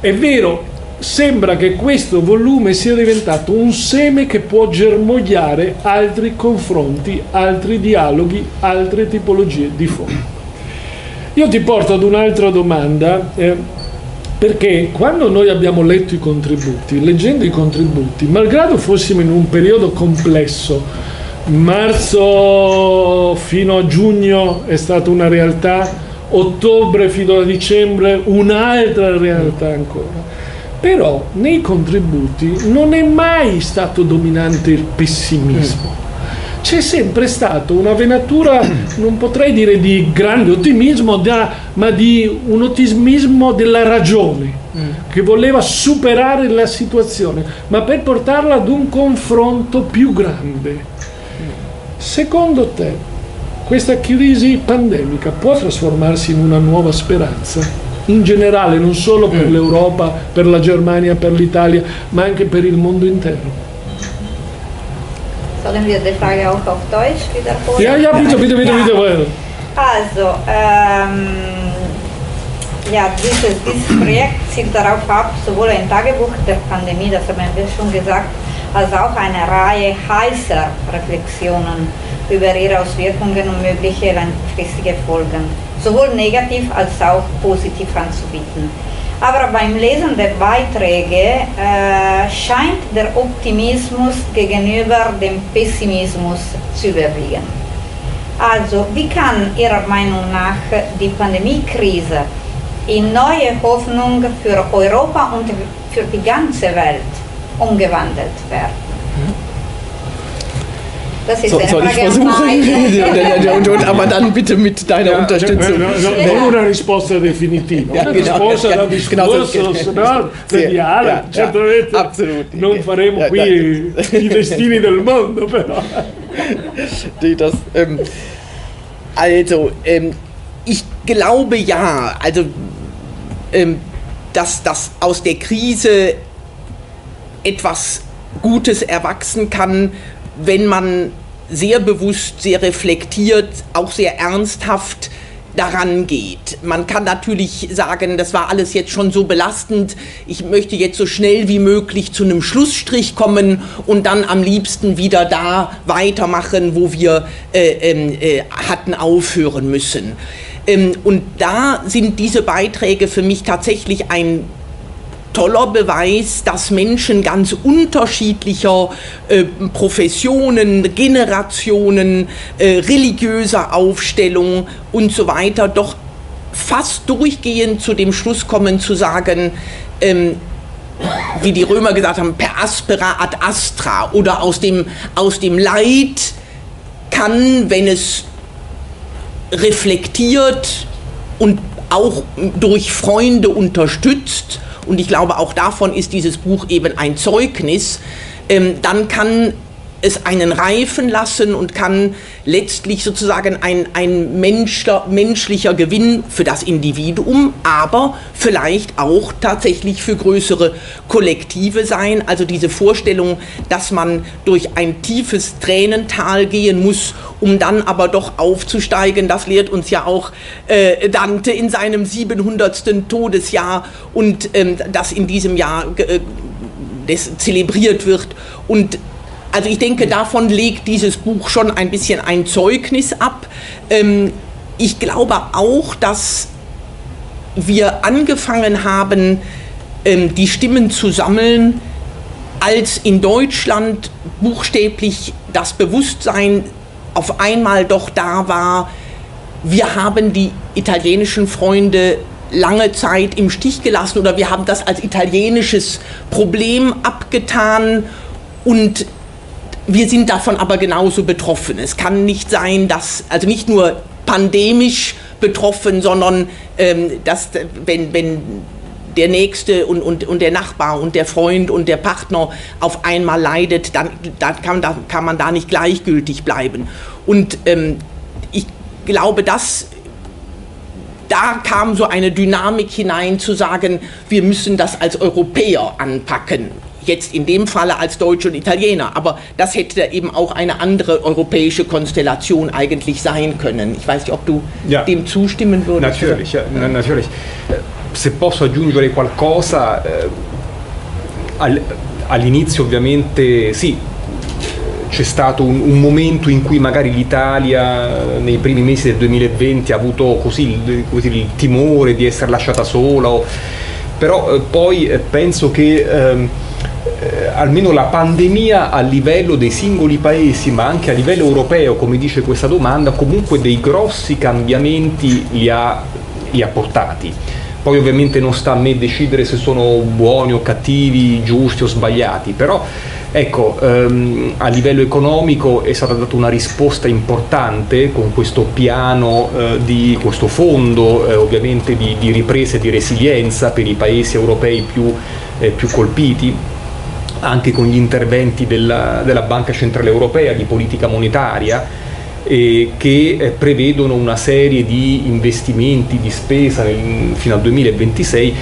è vero sembra che questo volume sia diventato un seme che può germogliare altri confronti, altri dialoghi, altre tipologie di fondo. Io ti porto ad un'altra domanda, eh, perché quando noi abbiamo letto i contributi, leggendo i contributi, malgrado fossimo in un periodo complesso, marzo fino a giugno è stata una realtà, ottobre fino a dicembre un'altra realtà ancora però nei contributi non è mai stato dominante il pessimismo. C'è sempre stata una venatura, non potrei dire di grande ottimismo, da, ma di un ottimismo della ragione, che voleva superare la situazione, ma per portarla ad un confronto più grande. Secondo te, questa crisi pandemica può trasformarsi in una nuova speranza? In generale, non solo per mm. l'Europa, per la Germania, per l'Italia, ma anche per il mondo intero. Sollen wir die Frage auch auf Deutsch wiederholen? Ja, ja, bitte, bitte, bitte, bitte. bitte. Also, ähm, ja, dieses, dieses Projekt zielt darauf ab, sowohl ein Tagebuch der Pandemie, das haben wir schon gesagt, als auch eine Reihe heißer Reflexionen über ihre Auswirkungen und mögliche langfristige Folgen sowohl negativ als auch positiv anzubieten. Aber beim Lesen der Beiträge äh, scheint der Optimismus gegenüber dem Pessimismus zu überwiegen. Also, wie kann Ihrer Meinung nach die Pandemiekrise in neue Hoffnung für Europa und für die ganze Welt umgewandelt werden? Das ist so, soll ich versuchen? aber dann bitte mit deiner ja, Unterstützung. Una risposta definitiva, una risposta da discorso, no, mediale, certamente absolut. non faremo qui i destini del mondo però. Das, ähm, also, ähm, ich glaube ja, also, ähm, dass, dass aus der Krise etwas Gutes erwachsen kann, wenn man sehr bewusst, sehr reflektiert, auch sehr ernsthaft daran geht. Man kann natürlich sagen, das war alles jetzt schon so belastend, ich möchte jetzt so schnell wie möglich zu einem Schlussstrich kommen und dann am liebsten wieder da weitermachen, wo wir äh, ähm, äh, hatten aufhören müssen. Ähm, und da sind diese Beiträge für mich tatsächlich ein toller Beweis, dass Menschen ganz unterschiedlicher äh, Professionen, Generationen, äh, religiöser Aufstellung und so weiter doch fast durchgehend zu dem Schluss kommen zu sagen, ähm, wie die Römer gesagt haben, per aspera ad astra oder aus dem, aus dem Leid kann, wenn es reflektiert und auch durch Freunde unterstützt und ich glaube, auch davon ist dieses Buch eben ein Zeugnis, ähm, dann kann es einen reifen lassen und kann letztlich sozusagen ein, ein menschler, menschlicher Gewinn für das Individuum, aber vielleicht auch tatsächlich für größere Kollektive sein. Also diese Vorstellung, dass man durch ein tiefes Tränental gehen muss, um dann aber doch aufzusteigen, das lehrt uns ja auch äh, Dante in seinem 700. Todesjahr und ähm, das in diesem Jahr äh, des zelebriert wird und also ich denke, davon legt dieses Buch schon ein bisschen ein Zeugnis ab. Ähm, ich glaube auch, dass wir angefangen haben, ähm, die Stimmen zu sammeln, als in Deutschland buchstäblich das Bewusstsein auf einmal doch da war, wir haben die italienischen Freunde lange Zeit im Stich gelassen oder wir haben das als italienisches Problem abgetan und wir sind davon aber genauso betroffen. Es kann nicht sein, dass, also nicht nur pandemisch betroffen, sondern ähm, dass, wenn, wenn der Nächste und, und, und der Nachbar und der Freund und der Partner auf einmal leidet, dann, dann kann, da, kann man da nicht gleichgültig bleiben. Und ähm, ich glaube, dass da kam so eine Dynamik hinein zu sagen, wir müssen das als Europäer anpacken. Jetzt in dem Falle als Deutsche und Italiener, aber das hätte eben auch eine andere europäische Konstellation eigentlich sein können. Ich weiß nicht, ob du ja. dem zustimmen würdest. Natürlich, ja, natürlich. Se posso aggiungere qualcosa, eh, all'inizio ovviamente sì, c'è stato un, un, momento in cui magari l'Italia nei primi mesi del 2020 ha avuto così, così il timore di essere lasciata sola, o, però eh, poi eh, penso che ehm, eh, almeno la pandemia a livello dei singoli paesi, ma anche a livello europeo, come dice questa domanda, comunque dei grossi cambiamenti li ha, li ha portati. Poi ovviamente non sta a me decidere se sono buoni o cattivi, giusti o sbagliati, però Ecco, ehm, a livello economico è stata data una risposta importante con questo piano eh, di questo fondo eh, ovviamente di, di, ripresa e di resilienza per i paesi europei più, eh, più colpiti anche con gli interventi della, della, Banca Centrale Europea di politica monetaria eh, che eh, prevedono una serie di investimenti di spesa nel, fino al 2026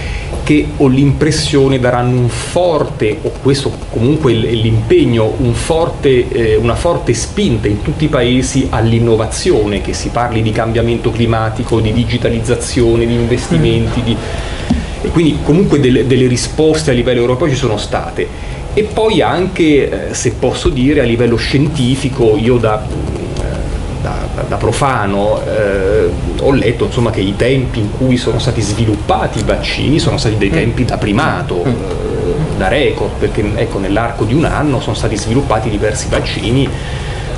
che ho l'impressione daranno un forte, o questo comunque è l'impegno, un forte, eh, una forte spinta in tutti i paesi all'innovazione, che si parli di cambiamento climatico, di digitalizzazione, di investimenti, di... e quindi comunque delle, delle risposte a livello europeo ci sono state. E poi anche, eh, se posso dire, a livello scientifico, io da da, da profano eh, ho letto insomma, che i tempi in cui sono stati sviluppati i vaccini sono stati dei tempi da primato, mm. eh, da record, perché ecco, nell'arco di un anno sono stati sviluppati diversi vaccini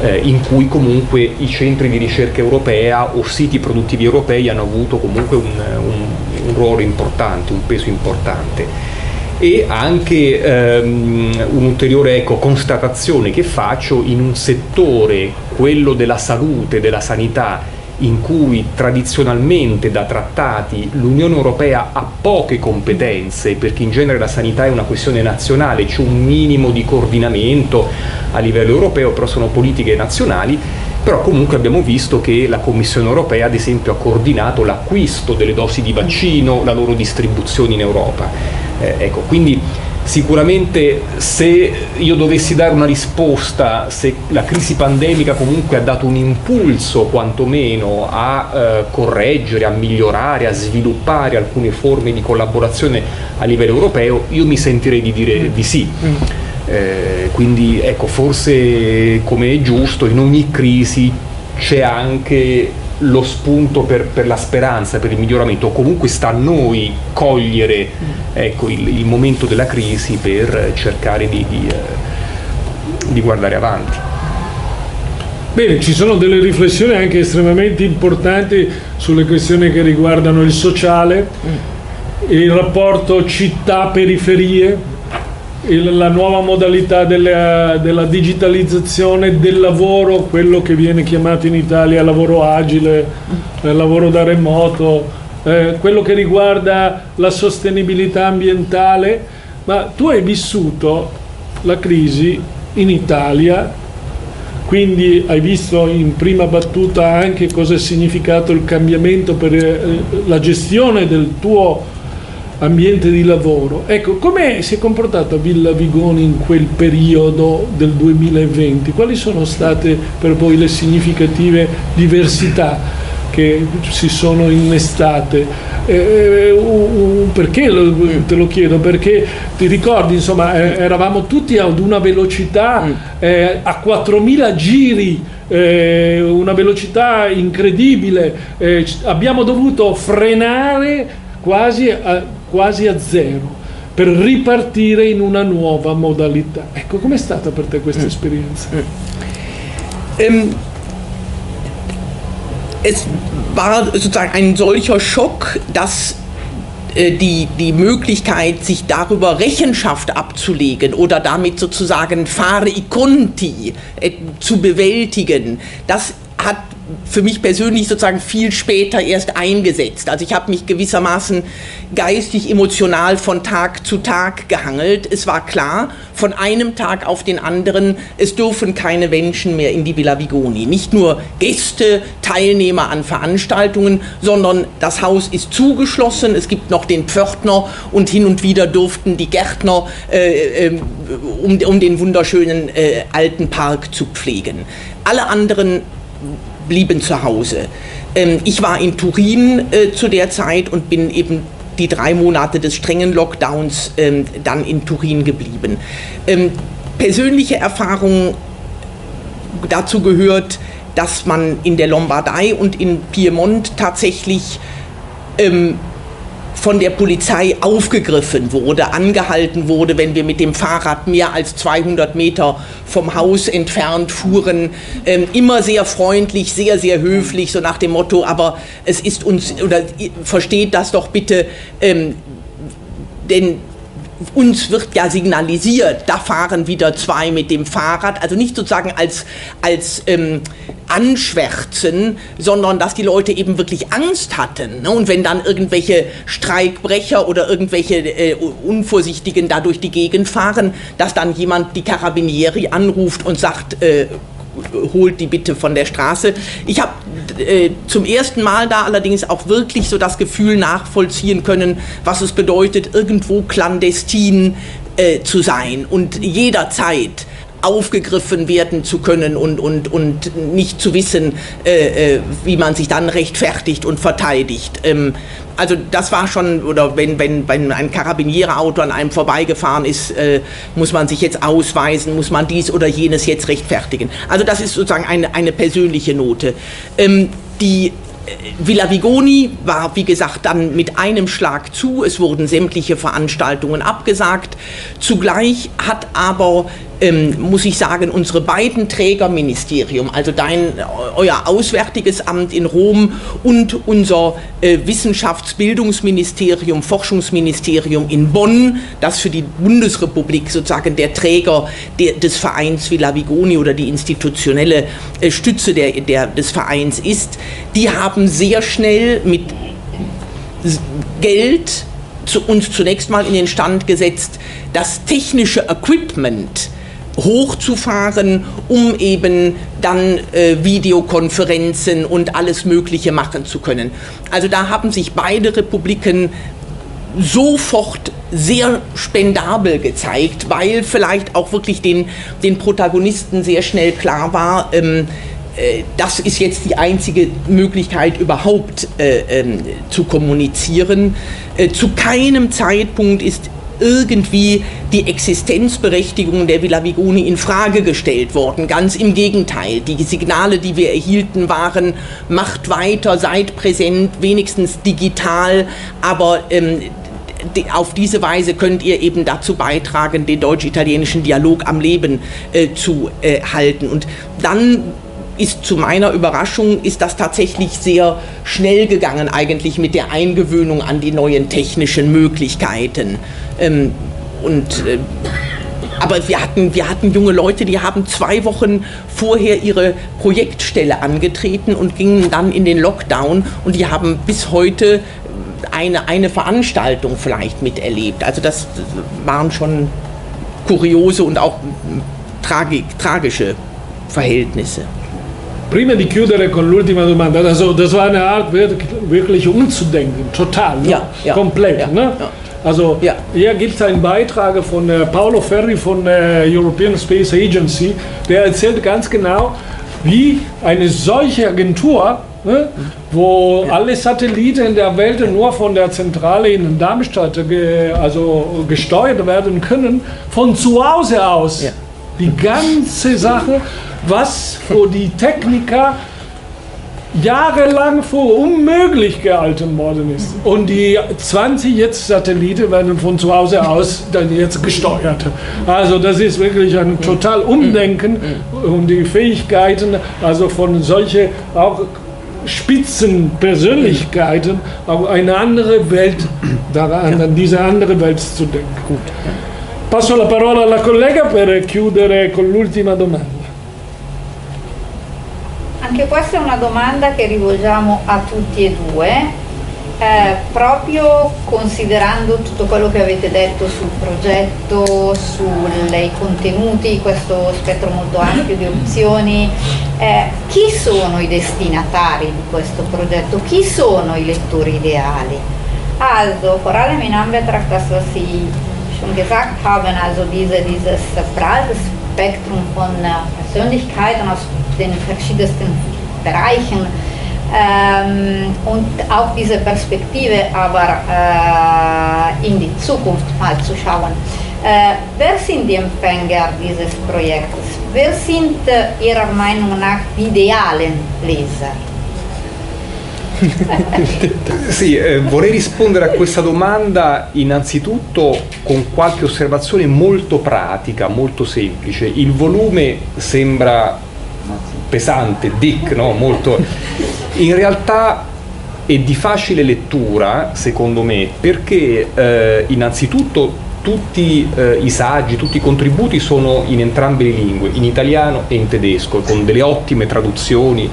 eh, in cui comunque i centri di ricerca europea o siti produttivi europei hanno avuto comunque un, un, un ruolo importante, un peso importante e anche ehm, un'ulteriore ecco, constatazione che faccio in un settore, quello della salute, della sanità, in cui tradizionalmente da trattati l'Unione Europea ha poche competenze, perché in genere la sanità è una questione nazionale, c'è un minimo di coordinamento a livello europeo, però sono politiche nazionali, però comunque abbiamo visto che la Commissione Europea ad esempio ha coordinato l'acquisto delle dosi di vaccino, la loro distribuzione in Europa. Eh, ecco, quindi sicuramente se io dovessi dare una risposta, se la crisi pandemica comunque ha dato un impulso quantomeno a eh, correggere, a migliorare, a sviluppare alcune forme di collaborazione a livello europeo, io mi sentirei di dire mm. di sì. Eh, quindi ecco, forse come è giusto, in ogni crisi c'è anche lo spunto per, per, la speranza, per il miglioramento, comunque sta a noi cogliere ecco, il, il, momento della crisi per cercare di, di, eh, di guardare avanti. Bene, ci sono delle riflessioni anche estremamente importanti sulle questioni che riguardano il sociale, il rapporto città-periferie, il, la nuova modalità della, della, digitalizzazione del lavoro, quello che viene chiamato in Italia lavoro agile, eh, lavoro da remoto, eh, quello che riguarda la sostenibilità ambientale, ma tu hai vissuto la crisi in Italia, quindi hai visto in prima battuta anche cosa ha significato il cambiamento per eh, la gestione del tuo ambiente di lavoro. Ecco, come si è comportata Villa Vigoni in quel periodo del 2020? Quali sono state per voi le significative diversità? che si sono innestate. Eh, uh, perché te lo chiedo? Perché ti ricordi, insomma, eh, eravamo tutti ad una velocità mm. eh, a 4000 giri. Eh, una velocità incredibile, eh, abbiamo dovuto frenare quasi a, quasi a zero per ripartire in una nuova modalità. Ecco, com'è stata per te questa mm. esperienza? Mm. Es war sozusagen ein solcher Schock, dass äh, die, die Möglichkeit, sich darüber Rechenschaft abzulegen oder damit sozusagen Fare i Conti äh, zu bewältigen, das hat für mich persönlich sozusagen viel später erst eingesetzt. Also ich habe mich gewissermaßen geistig, emotional von Tag zu Tag gehangelt. Es war klar, von einem Tag auf den anderen, es dürfen keine Menschen mehr in die Villa Vigoni. Nicht nur Gäste, Teilnehmer an Veranstaltungen, sondern das Haus ist zugeschlossen. Es gibt noch den Pförtner und hin und wieder durften die Gärtner, äh, äh, um, um, den wunderschönen äh, alten Park zu pflegen. Alle anderen blieben zu Hause. Ähm, ich war in Turin äh, zu der Zeit und bin eben die drei Monate des strengen Lockdowns ähm, dann in Turin geblieben. Ähm, persönliche Erfahrung dazu gehört, dass man in der Lombardei und in Piemont tatsächlich von der Polizei aufgegriffen wurde, angehalten wurde, wenn wir mit dem Fahrrad mehr als 200 Meter vom Haus entfernt fuhren. Ähm, immer sehr freundlich, sehr, sehr höflich, so nach dem Motto, aber es ist uns, oder versteht das doch bitte, ähm, denn uns wird ja signalisiert, da fahren wieder zwei mit dem Fahrrad, also nicht sozusagen als, als ähm, Anschwärzen, sondern dass die Leute eben wirklich Angst hatten. Ne? Und wenn dann irgendwelche Streikbrecher oder irgendwelche äh, Unvorsichtigen da durch die Gegend fahren, dass dann jemand die Carabinieri anruft und sagt, äh, holt die bitte von der Straße. Ich habe äh, zum ersten Mal da allerdings auch wirklich so das Gefühl nachvollziehen können, was es bedeutet, irgendwo clandestin äh, zu sein und jederzeit aufgegriffen werden zu können und, und, und nicht zu wissen, äh, äh, wie man sich dann rechtfertigt und verteidigt. Ähm, also das war schon, oder wenn, wenn, wenn ein Karabinierauto an einem vorbeigefahren ist, äh, muss man sich jetzt ausweisen, muss man dies oder jenes jetzt rechtfertigen. Also das ist sozusagen eine, eine persönliche Note. Ähm, die Villa Vigoni war, wie gesagt, dann mit einem Schlag zu. Es wurden sämtliche Veranstaltungen abgesagt. Zugleich hat aber, ähm, muss ich sagen, unsere beiden Trägerministerium, also dein, euer Auswärtiges Amt in Rom und unser äh, Wissenschaftsbildungsministerium, Forschungsministerium in Bonn, das für die Bundesrepublik sozusagen der Träger der, des Vereins Villa Vigoni oder die institutionelle äh, Stütze der, der, des Vereins ist, die haben sehr schnell mit Geld zu uns zunächst mal in den Stand gesetzt, das technische Equipment hochzufahren, um eben dann äh, Videokonferenzen und alles Mögliche machen zu können. Also da haben sich beide Republiken sofort sehr spendabel gezeigt, weil vielleicht auch wirklich den, den Protagonisten sehr schnell klar war, ähm, äh, das ist jetzt die einzige Möglichkeit überhaupt äh, äh, zu kommunizieren. Äh, zu keinem Zeitpunkt ist irgendwie die Existenzberechtigung der Villa Vigoni in Frage gestellt worden. Ganz im Gegenteil. Die Signale, die wir erhielten, waren, macht weiter, seid präsent, wenigstens digital, aber ähm, auf diese Weise könnt ihr eben dazu beitragen, den deutsch-italienischen Dialog am Leben äh, zu äh, halten. Und dann ist zu meiner Überraschung, ist das tatsächlich sehr schnell gegangen eigentlich mit der Eingewöhnung an die neuen technischen Möglichkeiten. Ähm, und äh, aber wir hatten, wir hatten junge Leute, die haben zwei Wochen vorher ihre Projektstelle angetreten und gingen dann in den Lockdown und die haben bis heute eine, eine Veranstaltung vielleicht miterlebt. Also das waren schon kuriose und auch tragi tragische Verhältnisse. Prima di chiudere con l'ultima domanda, also das war eine Art wirklich umzudenken, total, ne? ja, ja, komplett. Ja, ne? Also ja. hier gibt es einen Beitrag von äh, Paolo Ferri von der äh, European Space Agency, der erzählt ganz genau, wie eine solche Agentur, ne, wo ja. alle Satelliten der Welt nur von der Zentrale in Darmstadt ge, also gesteuert werden können, von zu Hause aus. Ja. Die ganze Sache, was für die Techniker jahrelang für unmöglich gehalten worden ist. Und die 20 jetzt Satelliten werden von zu Hause aus dann jetzt gesteuert. Also das ist wirklich ein total Umdenken und die Fähigkeiten, also von solche auch Spitzenpersönlichkeiten auch eine andere Welt daran, an diese andere Welt zu denken. Passo la parola alla collega per chiudere con l'ultima domanda. Anche questa è una domanda che rivolgiamo a tutti e due eh, proprio considerando tutto quello che avete detto sul progetto, sui contenuti, questo spettro molto ampio di opzioni, eh, chi sono i destinatari di questo progetto? Chi sono i lettori ideali? Also, vor allem in Anbetracht, das, was Sie schon gesagt haben, also diese, dieses breite Spektrum von Persönlichkeiten aus den verschiedensten Bereichen, ähm, und auch diese Perspektive aber äh, in die Zukunft mal zu schauen. Äh, wer sind die Empfänger dieses Projektes? Wer sind äh, Ihrer Meinung nach die idealen Leser? sì, eh, vorrei rispondere a questa domanda innanzitutto con qualche osservazione molto pratica, molto semplice. Il volume sembra pesante, dick, no? molto in realtà è di facile lettura, secondo me, perché eh, innanzitutto tutti eh, i saggi, tutti i contributi sono in entrambe le lingue, in italiano e in tedesco, con delle ottime traduzioni.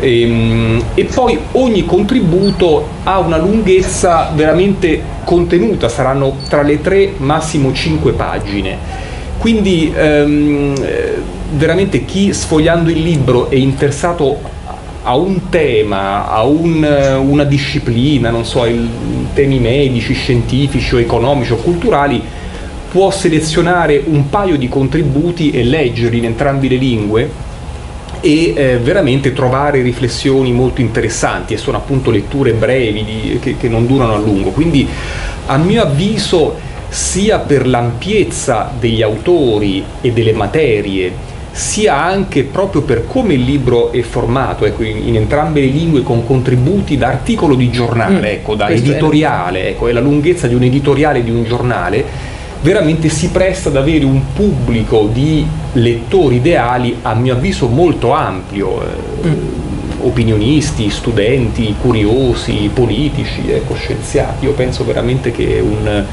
E, ehm, e poi ogni contributo ha una lunghezza veramente contenuta, saranno tra le tre massimo cinque pagine. Quindi ehm, veramente chi sfogliando il libro è interessato a un tema, a un, una disciplina, non so, il, temi medici, scientifici o economici o culturali, può selezionare un paio di contributi e leggerli in entrambe le lingue e eh, veramente trovare riflessioni molto interessanti e sono appunto letture brevi di, che, che non durano a lungo. Quindi a mio avviso sia per l'ampiezza degli autori e delle materie sia anche proprio per come il libro è formato, ecco, in, in, entrambe le lingue con contributi da articolo di giornale, mm, ecco, da editoriale, ecco, è la lunghezza di un editoriale di un giornale, veramente si presta ad avere un pubblico di lettori ideali, a mio avviso, molto ampio. Eh, mm. opinionisti, studenti, curiosi, politici, ecco, scienziati, io penso veramente che un,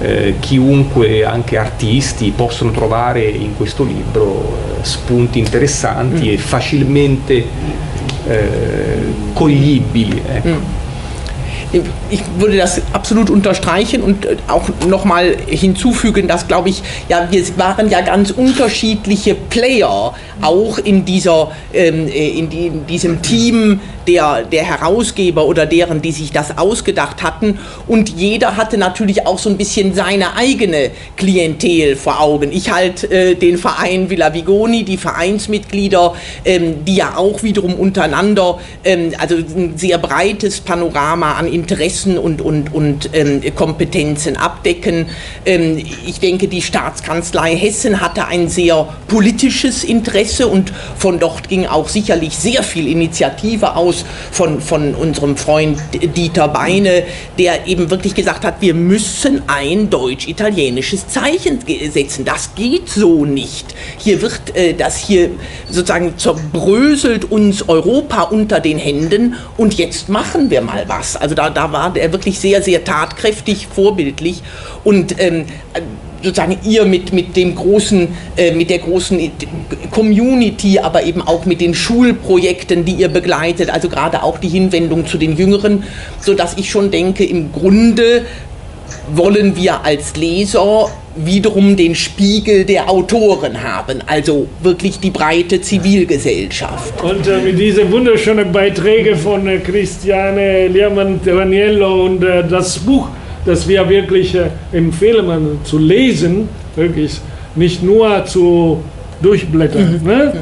eh, chiunque, anche artisti, possono trovare in questo libro eh, spunti interessanti mm. e facilmente eh, coglibili. Ecco. Mm. Ich würde das absolut unterstreichen und äh, auch nochmal hinzufügen, dass, glaube ich, ja, wir waren ja ganz unterschiedliche Player, auch in, dieser, ähm, äh, in, die, in diesem Team der, der Herausgeber oder deren, die sich das ausgedacht hatten. Und jeder hatte natürlich auch so ein bisschen seine eigene Klientel vor Augen. Ich halt äh, den Verein Villa Vigoni, die Vereinsmitglieder, ähm, die ja auch wiederum untereinander, ähm, also ein sehr breites Panorama an Interessen und, und, und ähm, Kompetenzen abdecken. Ähm, ich denke, die Staatskanzlei Hessen hatte ein sehr politisches Interesse und von dort ging auch sicherlich sehr viel Initiative aus von, von unserem Freund Dieter Beine, der eben wirklich gesagt hat, wir müssen ein deutsch-italienisches Zeichen setzen. Das geht so nicht. Hier wird äh, das hier sozusagen zerbröselt uns Europa unter den Händen und jetzt machen wir mal was. Also da da war er wirklich sehr, sehr tatkräftig, vorbildlich und ähm, sozusagen ihr mit, mit dem großen, äh, mit der großen Community, aber eben auch mit den Schulprojekten, die ihr begleitet, also gerade auch die Hinwendung zu den Jüngeren, sodass ich schon denke, im Grunde wollen wir als Leser wiederum den Spiegel der Autoren haben, also wirklich die breite Zivilgesellschaft. Und äh, mit diesen wunderschönen Beiträgen von äh, Christiane Lehrmann-Raniello und äh, das Buch, das wir wirklich äh, empfehlen, zu lesen, wirklich nicht nur zu durchblättern. Mhm. Ne?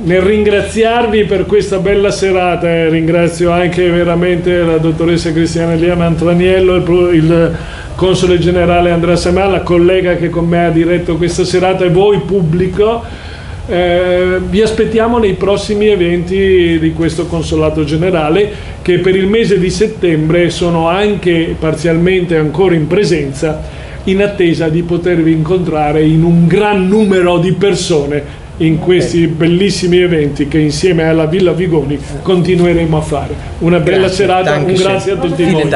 nel ringraziarvi per questa bella serata e ringrazio anche veramente la dottoressa Cristiana Eliana Antraniello, il, il console generale Andrea Samà, la collega che con me ha diretto questa serata e voi pubblico. Eh, vi aspettiamo nei prossimi eventi di questo consolato generale che per il mese di settembre sono anche parzialmente ancora in presenza in attesa di potervi incontrare in un gran numero di persone in questi bellissimi eventi che insieme alla Villa Vigoni continueremo a fare. Una bella Grazie, serata, un grazie a tutti voi.